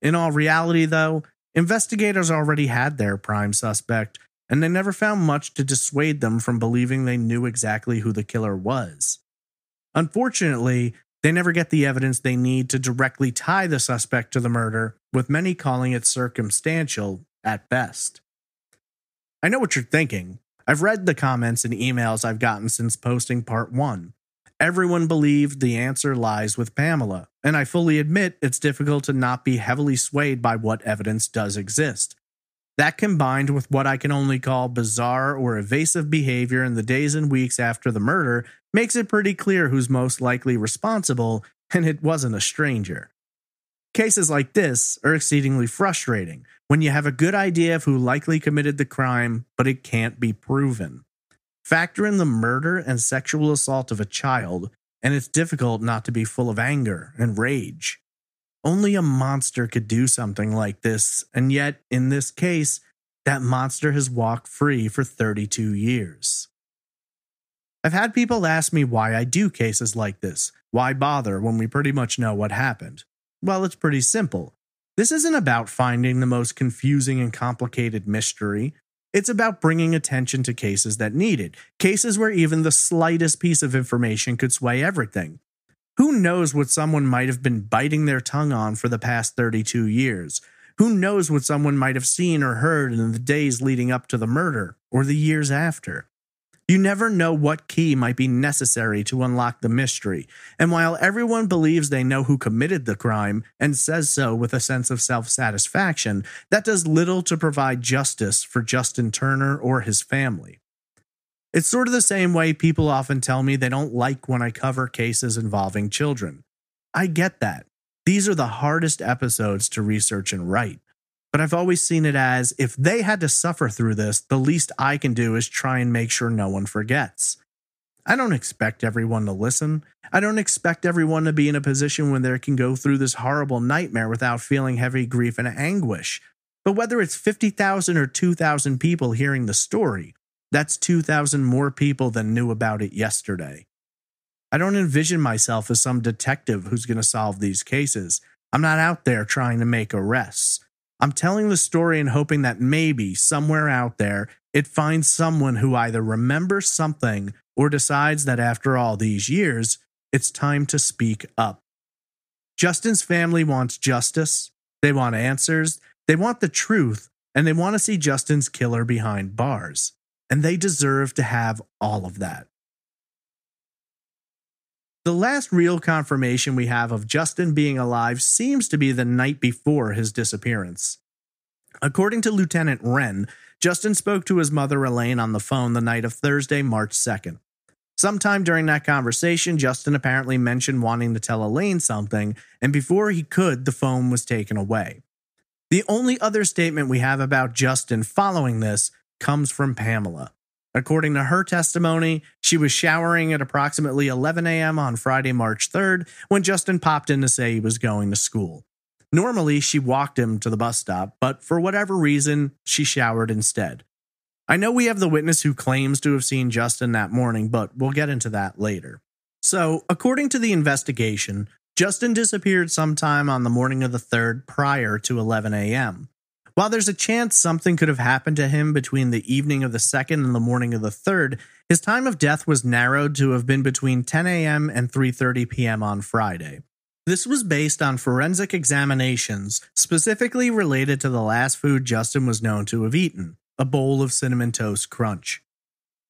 In all reality, though, investigators already had their prime suspect, and they never found much to dissuade them from believing they knew exactly who the killer was. Unfortunately, they never get the evidence they need to directly tie the suspect to the murder, with many calling it circumstantial at best. I know what you're thinking. I've read the comments and emails I've gotten since posting part one. Everyone believed the answer lies with Pamela, and I fully admit it's difficult to not be heavily swayed by what evidence does exist. That combined with what I can only call bizarre or evasive behavior in the days and weeks after the murder makes it pretty clear who's most likely responsible, and it wasn't a stranger. Cases like this are exceedingly frustrating when you have a good idea of who likely committed the crime, but it can't be proven. Factor in the murder and sexual assault of a child, and it's difficult not to be full of anger and rage. Only a monster could do something like this, and yet, in this case, that monster has walked free for 32 years. I've had people ask me why I do cases like this. Why bother when we pretty much know what happened? Well, it's pretty simple. This isn't about finding the most confusing and complicated mystery. It's about bringing attention to cases that need it, cases where even the slightest piece of information could sway everything. Who knows what someone might have been biting their tongue on for the past 32 years? Who knows what someone might have seen or heard in the days leading up to the murder or the years after? You never know what key might be necessary to unlock the mystery, and while everyone believes they know who committed the crime and says so with a sense of self satisfaction, that does little to provide justice for Justin Turner or his family. It's sort of the same way people often tell me they don't like when I cover cases involving children. I get that. These are the hardest episodes to research and write. But I've always seen it as if they had to suffer through this, the least I can do is try and make sure no one forgets. I don't expect everyone to listen. I don't expect everyone to be in a position when they can go through this horrible nightmare without feeling heavy grief and anguish. But whether it's 50,000 or 2,000 people hearing the story, that's 2,000 more people than knew about it yesterday. I don't envision myself as some detective who's going to solve these cases. I'm not out there trying to make arrests. I'm telling the story and hoping that maybe somewhere out there it finds someone who either remembers something or decides that after all these years, it's time to speak up. Justin's family wants justice, they want answers, they want the truth, and they want to see Justin's killer behind bars and they deserve to have all of that. The last real confirmation we have of Justin being alive seems to be the night before his disappearance. According to Lieutenant Wren, Justin spoke to his mother Elaine on the phone the night of Thursday, March 2nd. Sometime during that conversation, Justin apparently mentioned wanting to tell Elaine something, and before he could, the phone was taken away. The only other statement we have about Justin following this comes from Pamela. According to her testimony, she was showering at approximately 11 a.m. on Friday, March 3rd, when Justin popped in to say he was going to school. Normally, she walked him to the bus stop, but for whatever reason, she showered instead. I know we have the witness who claims to have seen Justin that morning, but we'll get into that later. So, according to the investigation, Justin disappeared sometime on the morning of the 3rd prior to 11 a.m. While there's a chance something could have happened to him between the evening of the 2nd and the morning of the 3rd, his time of death was narrowed to have been between 10 a.m. and 3:30 p.m. on Friday. This was based on forensic examinations specifically related to the last food Justin was known to have eaten, a bowl of cinnamon toast crunch.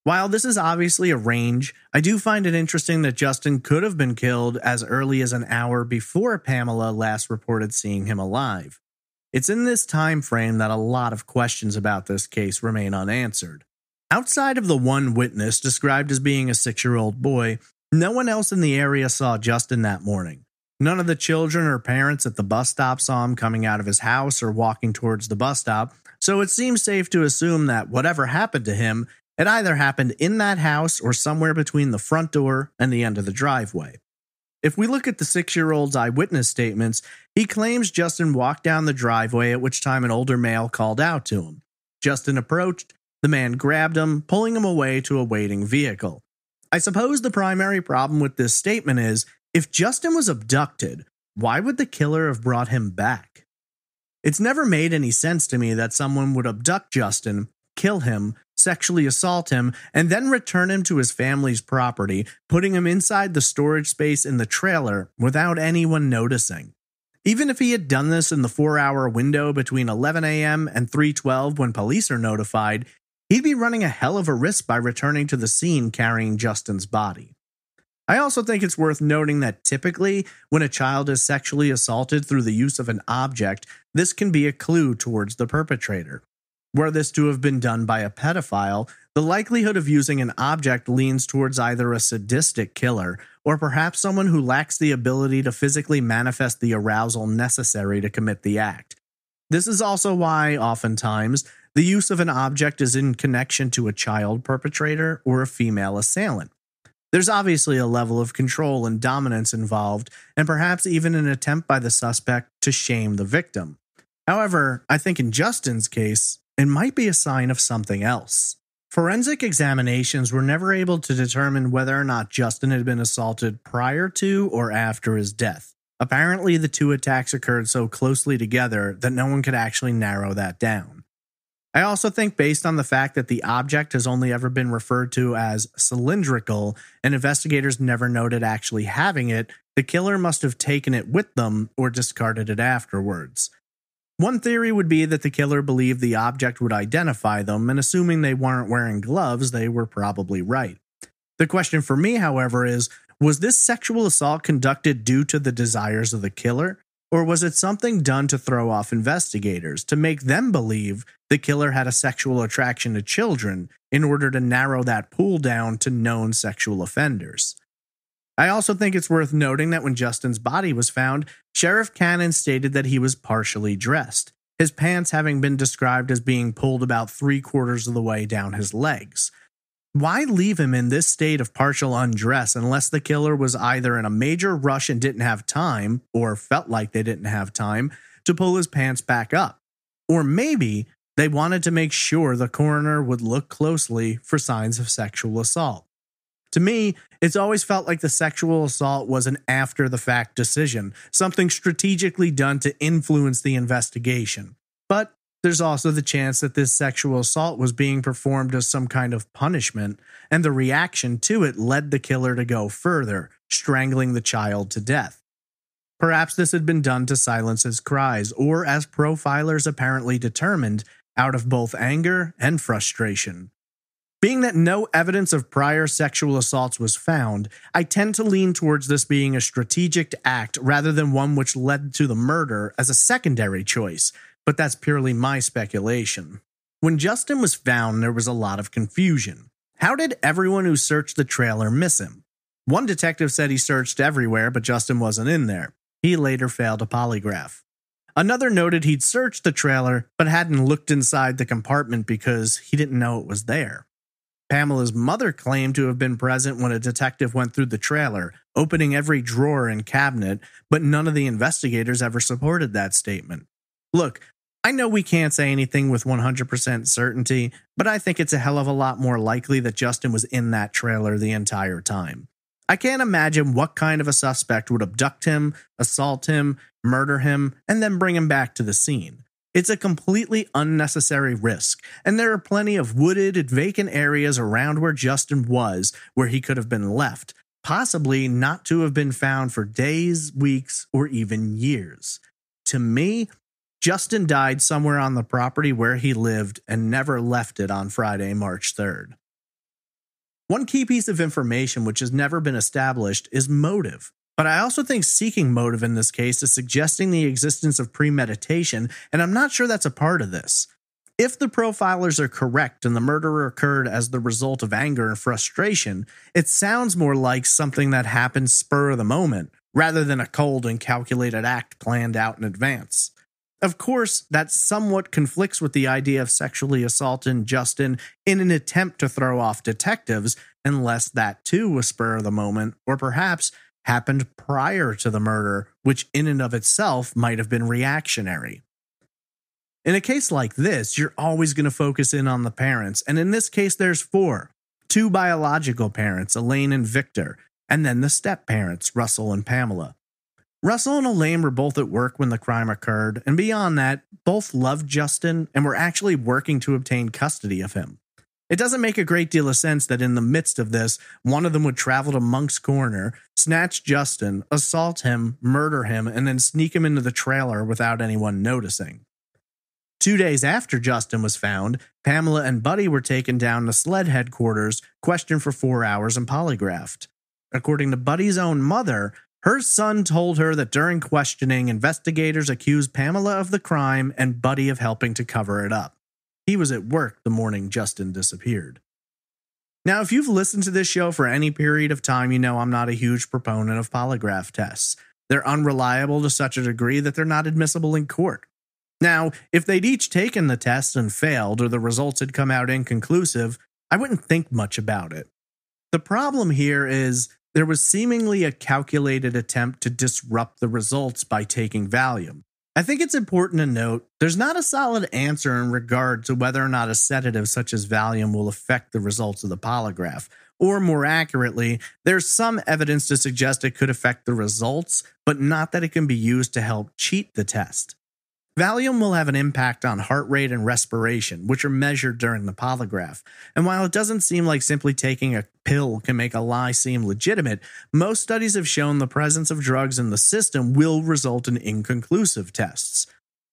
While this is obviously a range, I do find it interesting that Justin could have been killed as early as an hour before Pamela last reported seeing him alive. It's in this time frame that a lot of questions about this case remain unanswered. Outside of the one witness described as being a six year old boy, no one else in the area saw Justin that morning. None of the children or parents at the bus stop saw him coming out of his house or walking towards the bus stop, so it seems safe to assume that whatever happened to him, it either happened in that house or somewhere between the front door and the end of the driveway. If we look at the six year old's eyewitness statements, he claims Justin walked down the driveway, at which time an older male called out to him. Justin approached, the man grabbed him, pulling him away to a waiting vehicle. I suppose the primary problem with this statement is if Justin was abducted, why would the killer have brought him back? It's never made any sense to me that someone would abduct Justin, kill him, sexually assault him, and then return him to his family's property, putting him inside the storage space in the trailer without anyone noticing. Even if he had done this in the four hour window between 11 a.m. and 3:12 when police are notified, he'd be running a hell of a risk by returning to the scene carrying Justin's body. I also think it's worth noting that typically, when a child is sexually assaulted through the use of an object, this can be a clue towards the perpetrator. Were this to have been done by a pedophile, the likelihood of using an object leans towards either a sadistic killer or perhaps someone who lacks the ability to physically manifest the arousal necessary to commit the act. This is also why, oftentimes, the use of an object is in connection to a child perpetrator or a female assailant. There's obviously a level of control and dominance involved, and perhaps even an attempt by the suspect to shame the victim. However, I think in Justin's case, it might be a sign of something else. Forensic examinations were never able to determine whether or not Justin had been assaulted prior to or after his death. Apparently, the two attacks occurred so closely together that no one could actually narrow that down. I also think, based on the fact that the object has only ever been referred to as cylindrical and investigators never noted actually having it, the killer must have taken it with them or discarded it afterwards. One theory would be that the killer believed the object would identify them, and assuming they weren't wearing gloves, they were probably right. The question for me, however, is was this sexual assault conducted due to the desires of the killer, or was it something done to throw off investigators, to make them believe the killer had a sexual attraction to children in order to narrow that pool down to known sexual offenders? I also think it's worth noting that when Justin's body was found, Sheriff Cannon stated that he was partially dressed, his pants having been described as being pulled about three quarters of the way down his legs. Why leave him in this state of partial undress unless the killer was either in a major rush and didn't have time, or felt like they didn't have time, to pull his pants back up? Or maybe they wanted to make sure the coroner would look closely for signs of sexual assault. To me, it's always felt like the sexual assault was an after the fact decision, something strategically done to influence the investigation. But there's also the chance that this sexual assault was being performed as some kind of punishment, and the reaction to it led the killer to go further, strangling the child to death. Perhaps this had been done to silence his cries, or as profilers apparently determined, out of both anger and frustration. Being that no evidence of prior sexual assaults was found, I tend to lean towards this being a strategic act rather than one which led to the murder as a secondary choice, but that's purely my speculation. When Justin was found, there was a lot of confusion. How did everyone who searched the trailer miss him? One detective said he searched everywhere, but Justin wasn't in there. He later failed a polygraph. Another noted he'd searched the trailer, but hadn't looked inside the compartment because he didn't know it was there. Pamela's mother claimed to have been present when a detective went through the trailer, opening every drawer and cabinet, but none of the investigators ever supported that statement. Look, I know we can't say anything with 100% certainty, but I think it's a hell of a lot more likely that Justin was in that trailer the entire time. I can't imagine what kind of a suspect would abduct him, assault him, murder him, and then bring him back to the scene. It's a completely unnecessary risk, and there are plenty of wooded and vacant areas around where Justin was where he could have been left, possibly not to have been found for days, weeks, or even years. To me, Justin died somewhere on the property where he lived and never left it on Friday, March 3rd. One key piece of information which has never been established is motive. But I also think seeking motive in this case is suggesting the existence of premeditation, and I'm not sure that's a part of this. If the profilers are correct and the murder occurred as the result of anger and frustration, it sounds more like something that happened spur of the moment rather than a cold and calculated act planned out in advance. Of course, that somewhat conflicts with the idea of sexually assaulting Justin in an attempt to throw off detectives, unless that too was spur of the moment, or perhaps happened prior to the murder, which in and of itself might have been reactionary. In a case like this, you're always going to focus in on the parents, and in this case, there's four two biological parents, Elaine and Victor, and then the step parents, Russell and Pamela. Russell and Elaine were both at work when the crime occurred, and beyond that, both loved Justin and were actually working to obtain custody of him. It doesn't make a great deal of sense that in the midst of this, one of them would travel to Moncks Corner, snatch Justin, assault him, murder him, and then sneak him into the trailer without anyone noticing. Two days after Justin was found, Pamela and Buddy were taken down to SLED headquarters, questioned for four hours, and polygraphed. According to Buddy's own mother, her son told her that during questioning, investigators accused Pamela of the crime and Buddy of helping to cover it up. He was at work the morning Justin disappeared. Now, if you've listened to this show for any period of time, you know I'm not a huge proponent of polygraph tests. They're unreliable to such a degree that they're not admissible in court. Now, if they'd each taken the test and failed, or the results had come out inconclusive, I wouldn't think much about it. The problem here is there was seemingly a calculated attempt to disrupt the results by taking Valium. I think it's important to note there's not a solid answer in regard to whether or not a sedative such as Valium will affect the results of the polygraph. Or more accurately, there's some evidence to suggest it could affect the results, but not that it can be used to help cheat the test. Valium will have an impact on heart rate and respiration, which are measured during the polygraph. And while it doesn't seem like simply taking a pill can make a lie seem legitimate, most studies have shown the presence of drugs in the system will result in inconclusive tests.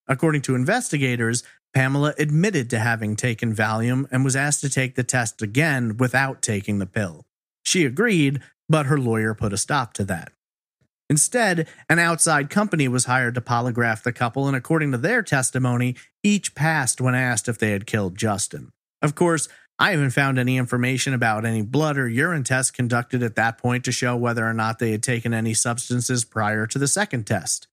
According to investigators, Pamela admitted to having taken Valium and was asked to take the test again without taking the pill. She agreed, but her lawyer put a stop to that. Instead, an outside company was hired to polygraph the couple, and according to their testimony, each passed when asked if they had killed Justin. Of course, I haven't found any information about any blood or urine tests conducted at that point to show whether or not they had taken any substances prior to the second test.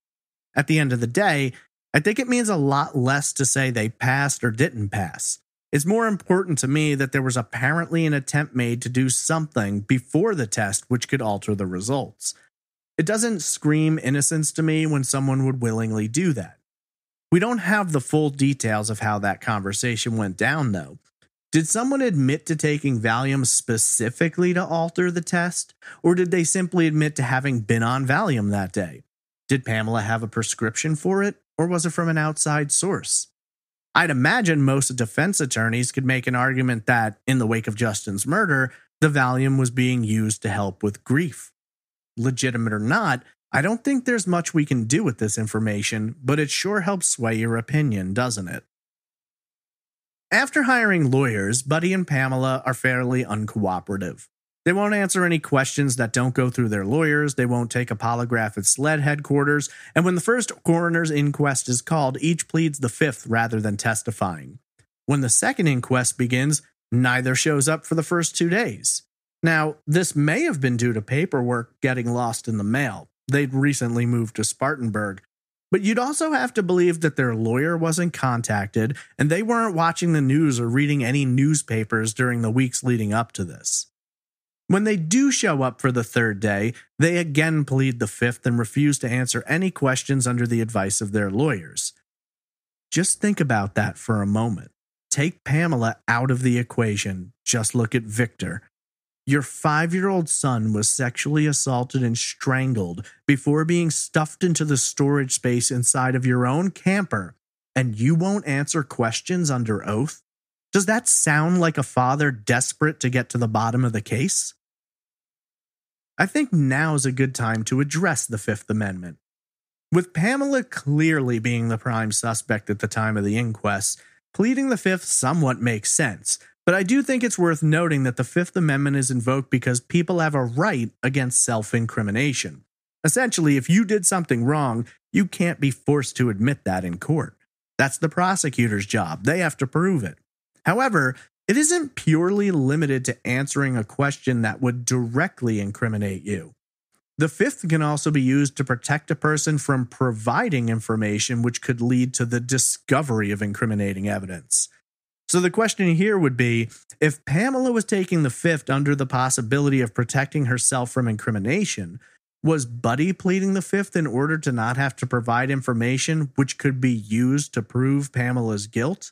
At the end of the day, I think it means a lot less to say they passed or didn't pass. It's more important to me that there was apparently an attempt made to do something before the test which could alter the results. It doesn't scream innocence to me when someone would willingly do that. We don't have the full details of how that conversation went down, though. Did someone admit to taking Valium specifically to alter the test, or did they simply admit to having been on Valium that day? Did Pamela have a prescription for it, or was it from an outside source? I'd imagine most defense attorneys could make an argument that, in the wake of Justin's murder, the Valium was being used to help with grief legitimate or not, I don't think there's much we can do with this information, but it sure helps sway your opinion, doesn't it? After hiring lawyers, Buddy and Pamela are fairly uncooperative. They won't answer any questions that don't go through their lawyers, they won't take a polygraph at SLED headquarters, and when the first coroner's inquest is called, each pleads the fifth rather than testifying. When the second inquest begins, neither shows up for the first two days. Now, this may have been due to paperwork getting lost in the mail. They'd recently moved to Spartanburg. But you'd also have to believe that their lawyer wasn't contacted and they weren't watching the news or reading any newspapers during the weeks leading up to this. When they do show up for the third day, they again plead the fifth and refuse to answer any questions under the advice of their lawyers. Just think about that for a moment. Take Pamela out of the equation. Just look at Victor. Your five year old son was sexually assaulted and strangled before being stuffed into the storage space inside of your own camper, and you won't answer questions under oath? Does that sound like a father desperate to get to the bottom of the case? I think now is a good time to address the Fifth Amendment. With Pamela clearly being the prime suspect at the time of the inquest, pleading the Fifth somewhat makes sense, but I do think it's worth noting that the Fifth Amendment is invoked because people have a right against self incrimination. Essentially, if you did something wrong, you can't be forced to admit that in court. That's the prosecutor's job, they have to prove it. However, it isn't purely limited to answering a question that would directly incriminate you. The fifth can also be used to protect a person from providing information which could lead to the discovery of incriminating evidence. So the question here would be if Pamela was taking the fifth under the possibility of protecting herself from incrimination, was Buddy pleading the fifth in order to not have to provide information which could be used to prove Pamela's guilt?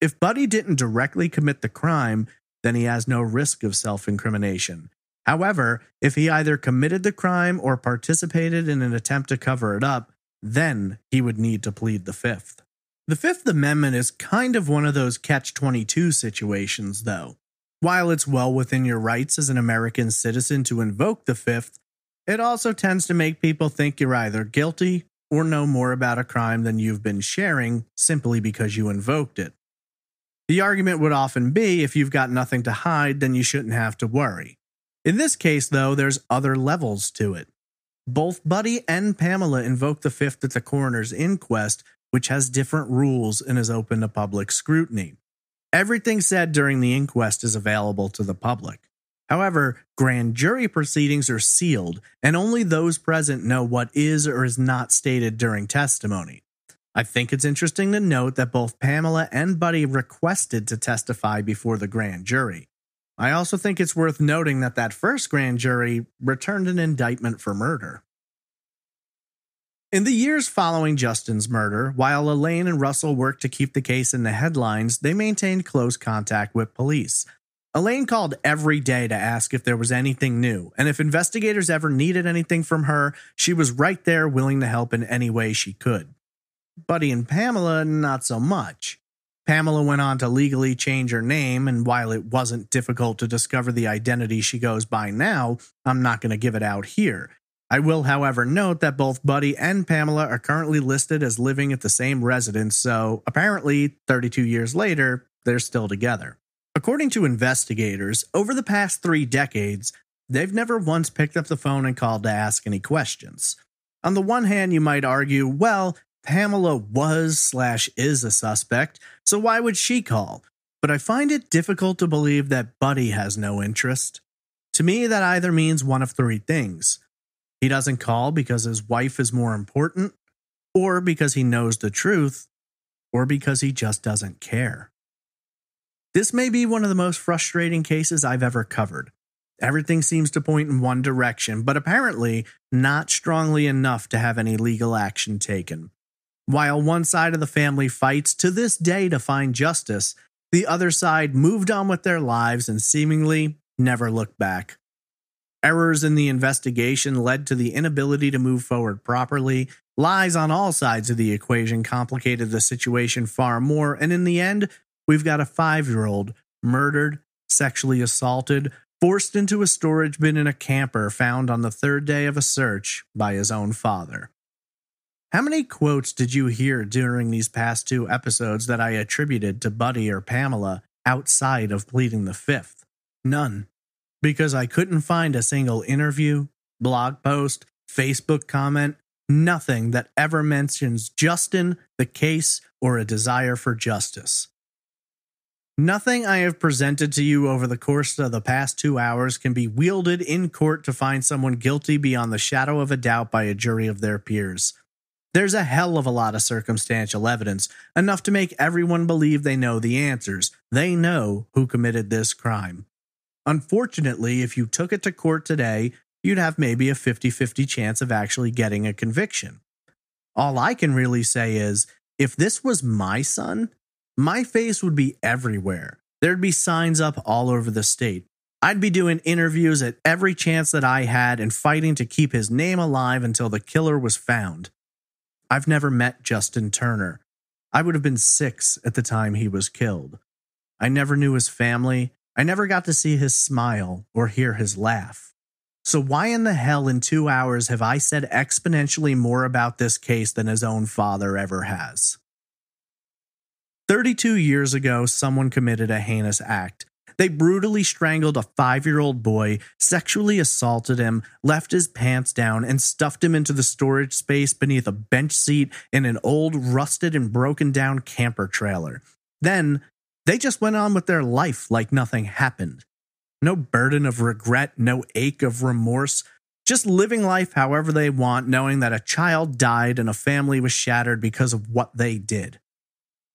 If Buddy didn't directly commit the crime, then he has no risk of self incrimination. However, if he either committed the crime or participated in an attempt to cover it up, then he would need to plead the fifth. The Fifth Amendment is kind of one of those catch 22 situations, though. While it's well within your rights as an American citizen to invoke the Fifth, it also tends to make people think you're either guilty or know more about a crime than you've been sharing simply because you invoked it. The argument would often be if you've got nothing to hide, then you shouldn't have to worry. In this case, though, there's other levels to it. Both Buddy and Pamela invoked the fifth at the coroner's inquest, which has different rules and is open to public scrutiny. Everything said during the inquest is available to the public. However, grand jury proceedings are sealed, and only those present know what is or is not stated during testimony. I think it's interesting to note that both Pamela and Buddy requested to testify before the grand jury. I also think it's worth noting that that first grand jury returned an indictment for murder. In the years following Justin's murder, while Elaine and Russell worked to keep the case in the headlines, they maintained close contact with police. Elaine called every day to ask if there was anything new, and if investigators ever needed anything from her, she was right there willing to help in any way she could. Buddy and Pamela, not so much. Pamela went on to legally change her name, and while it wasn't difficult to discover the identity she goes by now, I'm not going to give it out here. I will, however, note that both Buddy and Pamela are currently listed as living at the same residence, so apparently, 32 years later, they're still together. According to investigators, over the past three decades, they've never once picked up the phone and called to ask any questions. On the one hand, you might argue, well, Pamela was slash is a suspect, so why would she call? But I find it difficult to believe that Buddy has no interest. To me, that either means one of three things. He doesn't call because his wife is more important, or because he knows the truth, or because he just doesn't care. This may be one of the most frustrating cases I've ever covered. Everything seems to point in one direction, but apparently not strongly enough to have any legal action taken. While one side of the family fights to this day to find justice, the other side moved on with their lives and seemingly never looked back. Errors in the investigation led to the inability to move forward properly. Lies on all sides of the equation complicated the situation far more, and in the end, we've got a five year old murdered, sexually assaulted, forced into a storage bin in a camper found on the third day of a search by his own father. How many quotes did you hear during these past two episodes that I attributed to Buddy or Pamela outside of pleading the fifth? None. Because I couldn't find a single interview, blog post, Facebook comment, nothing that ever mentions Justin, the case, or a desire for justice. Nothing I have presented to you over the course of the past two hours can be wielded in court to find someone guilty beyond the shadow of a doubt by a jury of their peers. There's a hell of a lot of circumstantial evidence, enough to make everyone believe they know the answers. They know who committed this crime. Unfortunately, if you took it to court today, you'd have maybe a 50 50 chance of actually getting a conviction. All I can really say is if this was my son, my face would be everywhere. There'd be signs up all over the state. I'd be doing interviews at every chance that I had and fighting to keep his name alive until the killer was found. I've never met Justin Turner. I would have been six at the time he was killed. I never knew his family. I never got to see his smile or hear his laugh. So, why in the hell in two hours have I said exponentially more about this case than his own father ever has? 32 years ago, someone committed a heinous act they brutally strangled a five year old boy, sexually assaulted him, left his pants down, and stuffed him into the storage space beneath a bench seat in an old, rusted, and broken down camper trailer. Then they just went on with their life like nothing happened. No burden of regret, no ache of remorse. just living life however they want, knowing that a child died and a family was shattered because of what they did.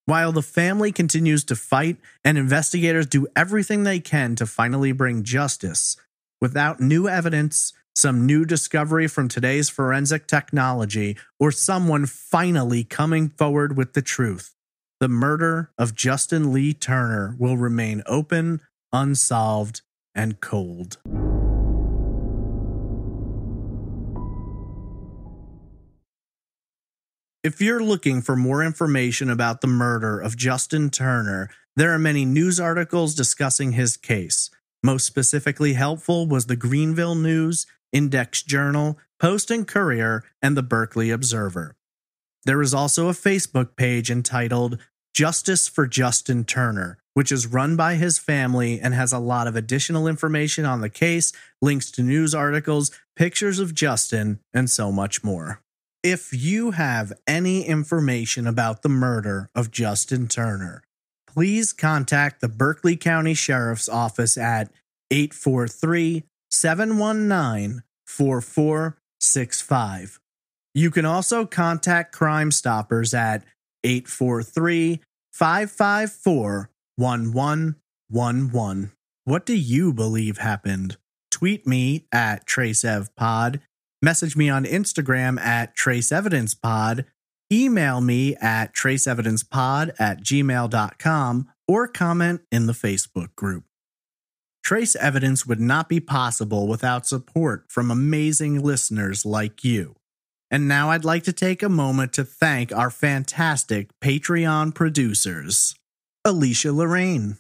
While the family continues to fight and investigators do everything they can to finally bring justice, without new evidence, some new discovery from today's forensic technology, or someone finally coming forward with the truth, the murder of Justin Lee Turner will remain open, unsolved, and cold. If you're looking for more information about the murder of Justin Turner, there are many news articles discussing his case. Most specifically helpful was the Greenville News, Index Journal, Post and Courier, and the Berkeley Observer. There is also a Facebook page entitled Justice for Justin Turner, which is run by his family and has a lot of additional information on the case, links to news articles, pictures of Justin, and so much more. If you have any information about the murder of Justin Turner, please contact the Berkeley County Sheriff's Office at 843 719 4465. You can also contact Crime Stoppers at 843 554 1111. What do you believe happened? Tweet me at TraceEvPod Message me on Instagram at traceevidencepod, email me at traceevidencepod at gmail.com, or comment in the Facebook group. Trace Evidence would not be possible without support from amazing listeners like you. And now I'd like to take a moment to thank our fantastic Patreon producers Alicia Lorraine,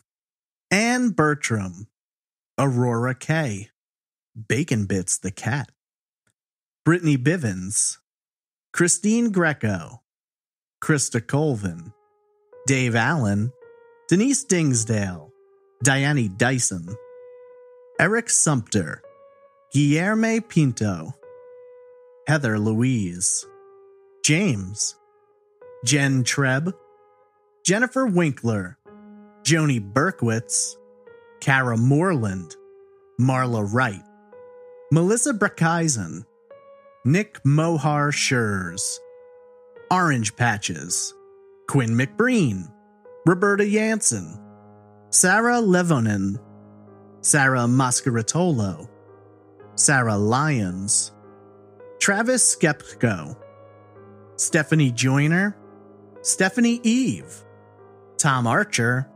Anne Bertram, Aurora K, Bacon Bits the Cat, Brittany Bivens, Christine Greco, Krista Colvin, Dave Allen, Denise Dingsdale, Diane Dyson, Eric Sumpter, Guilherme Pinto, Heather Louise, James, Jen Treb, Jennifer Winkler, Joni Berkowitz, Kara Moreland, Marla Wright, Melissa Breckisen, Nick Mohar Schurz, Orange Patches, Quinn McBreen, Roberta Jansen, Sarah Levonen, Sarah Mascaritolo, Sarah Lyons, Travis Skepko, Stephanie Joyner, Stephanie Eve, Tom Archer,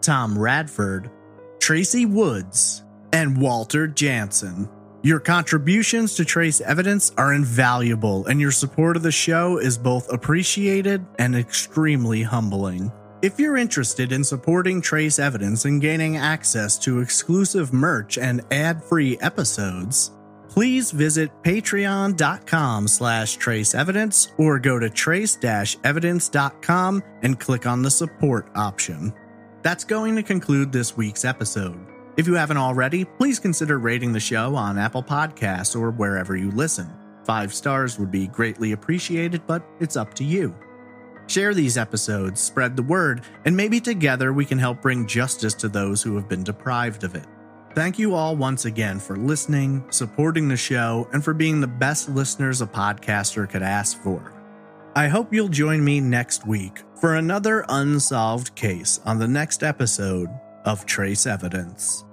Tom Radford, Tracy Woods, and Walter Jansen. Your contributions to Trace Evidence are invaluable, and your support of the show is both appreciated and extremely humbling. If you're interested in supporting Trace Evidence and gaining access to exclusive merch and ad-free episodes, please visit patreon.com slash traceevidence or go to trace-evidence.com and click on the support option. That's going to conclude this week's episode. If you haven't already, please consider rating the show on Apple Podcasts or wherever you listen. Five stars would be greatly appreciated, but it's up to you. Share these episodes, spread the word, and maybe together we can help bring justice to those who have been deprived of it. Thank you all once again for listening, supporting the show, and for being the best listeners a podcaster could ask for. I hope you'll join me next week for another unsolved case on the next episode of Trace Evidence.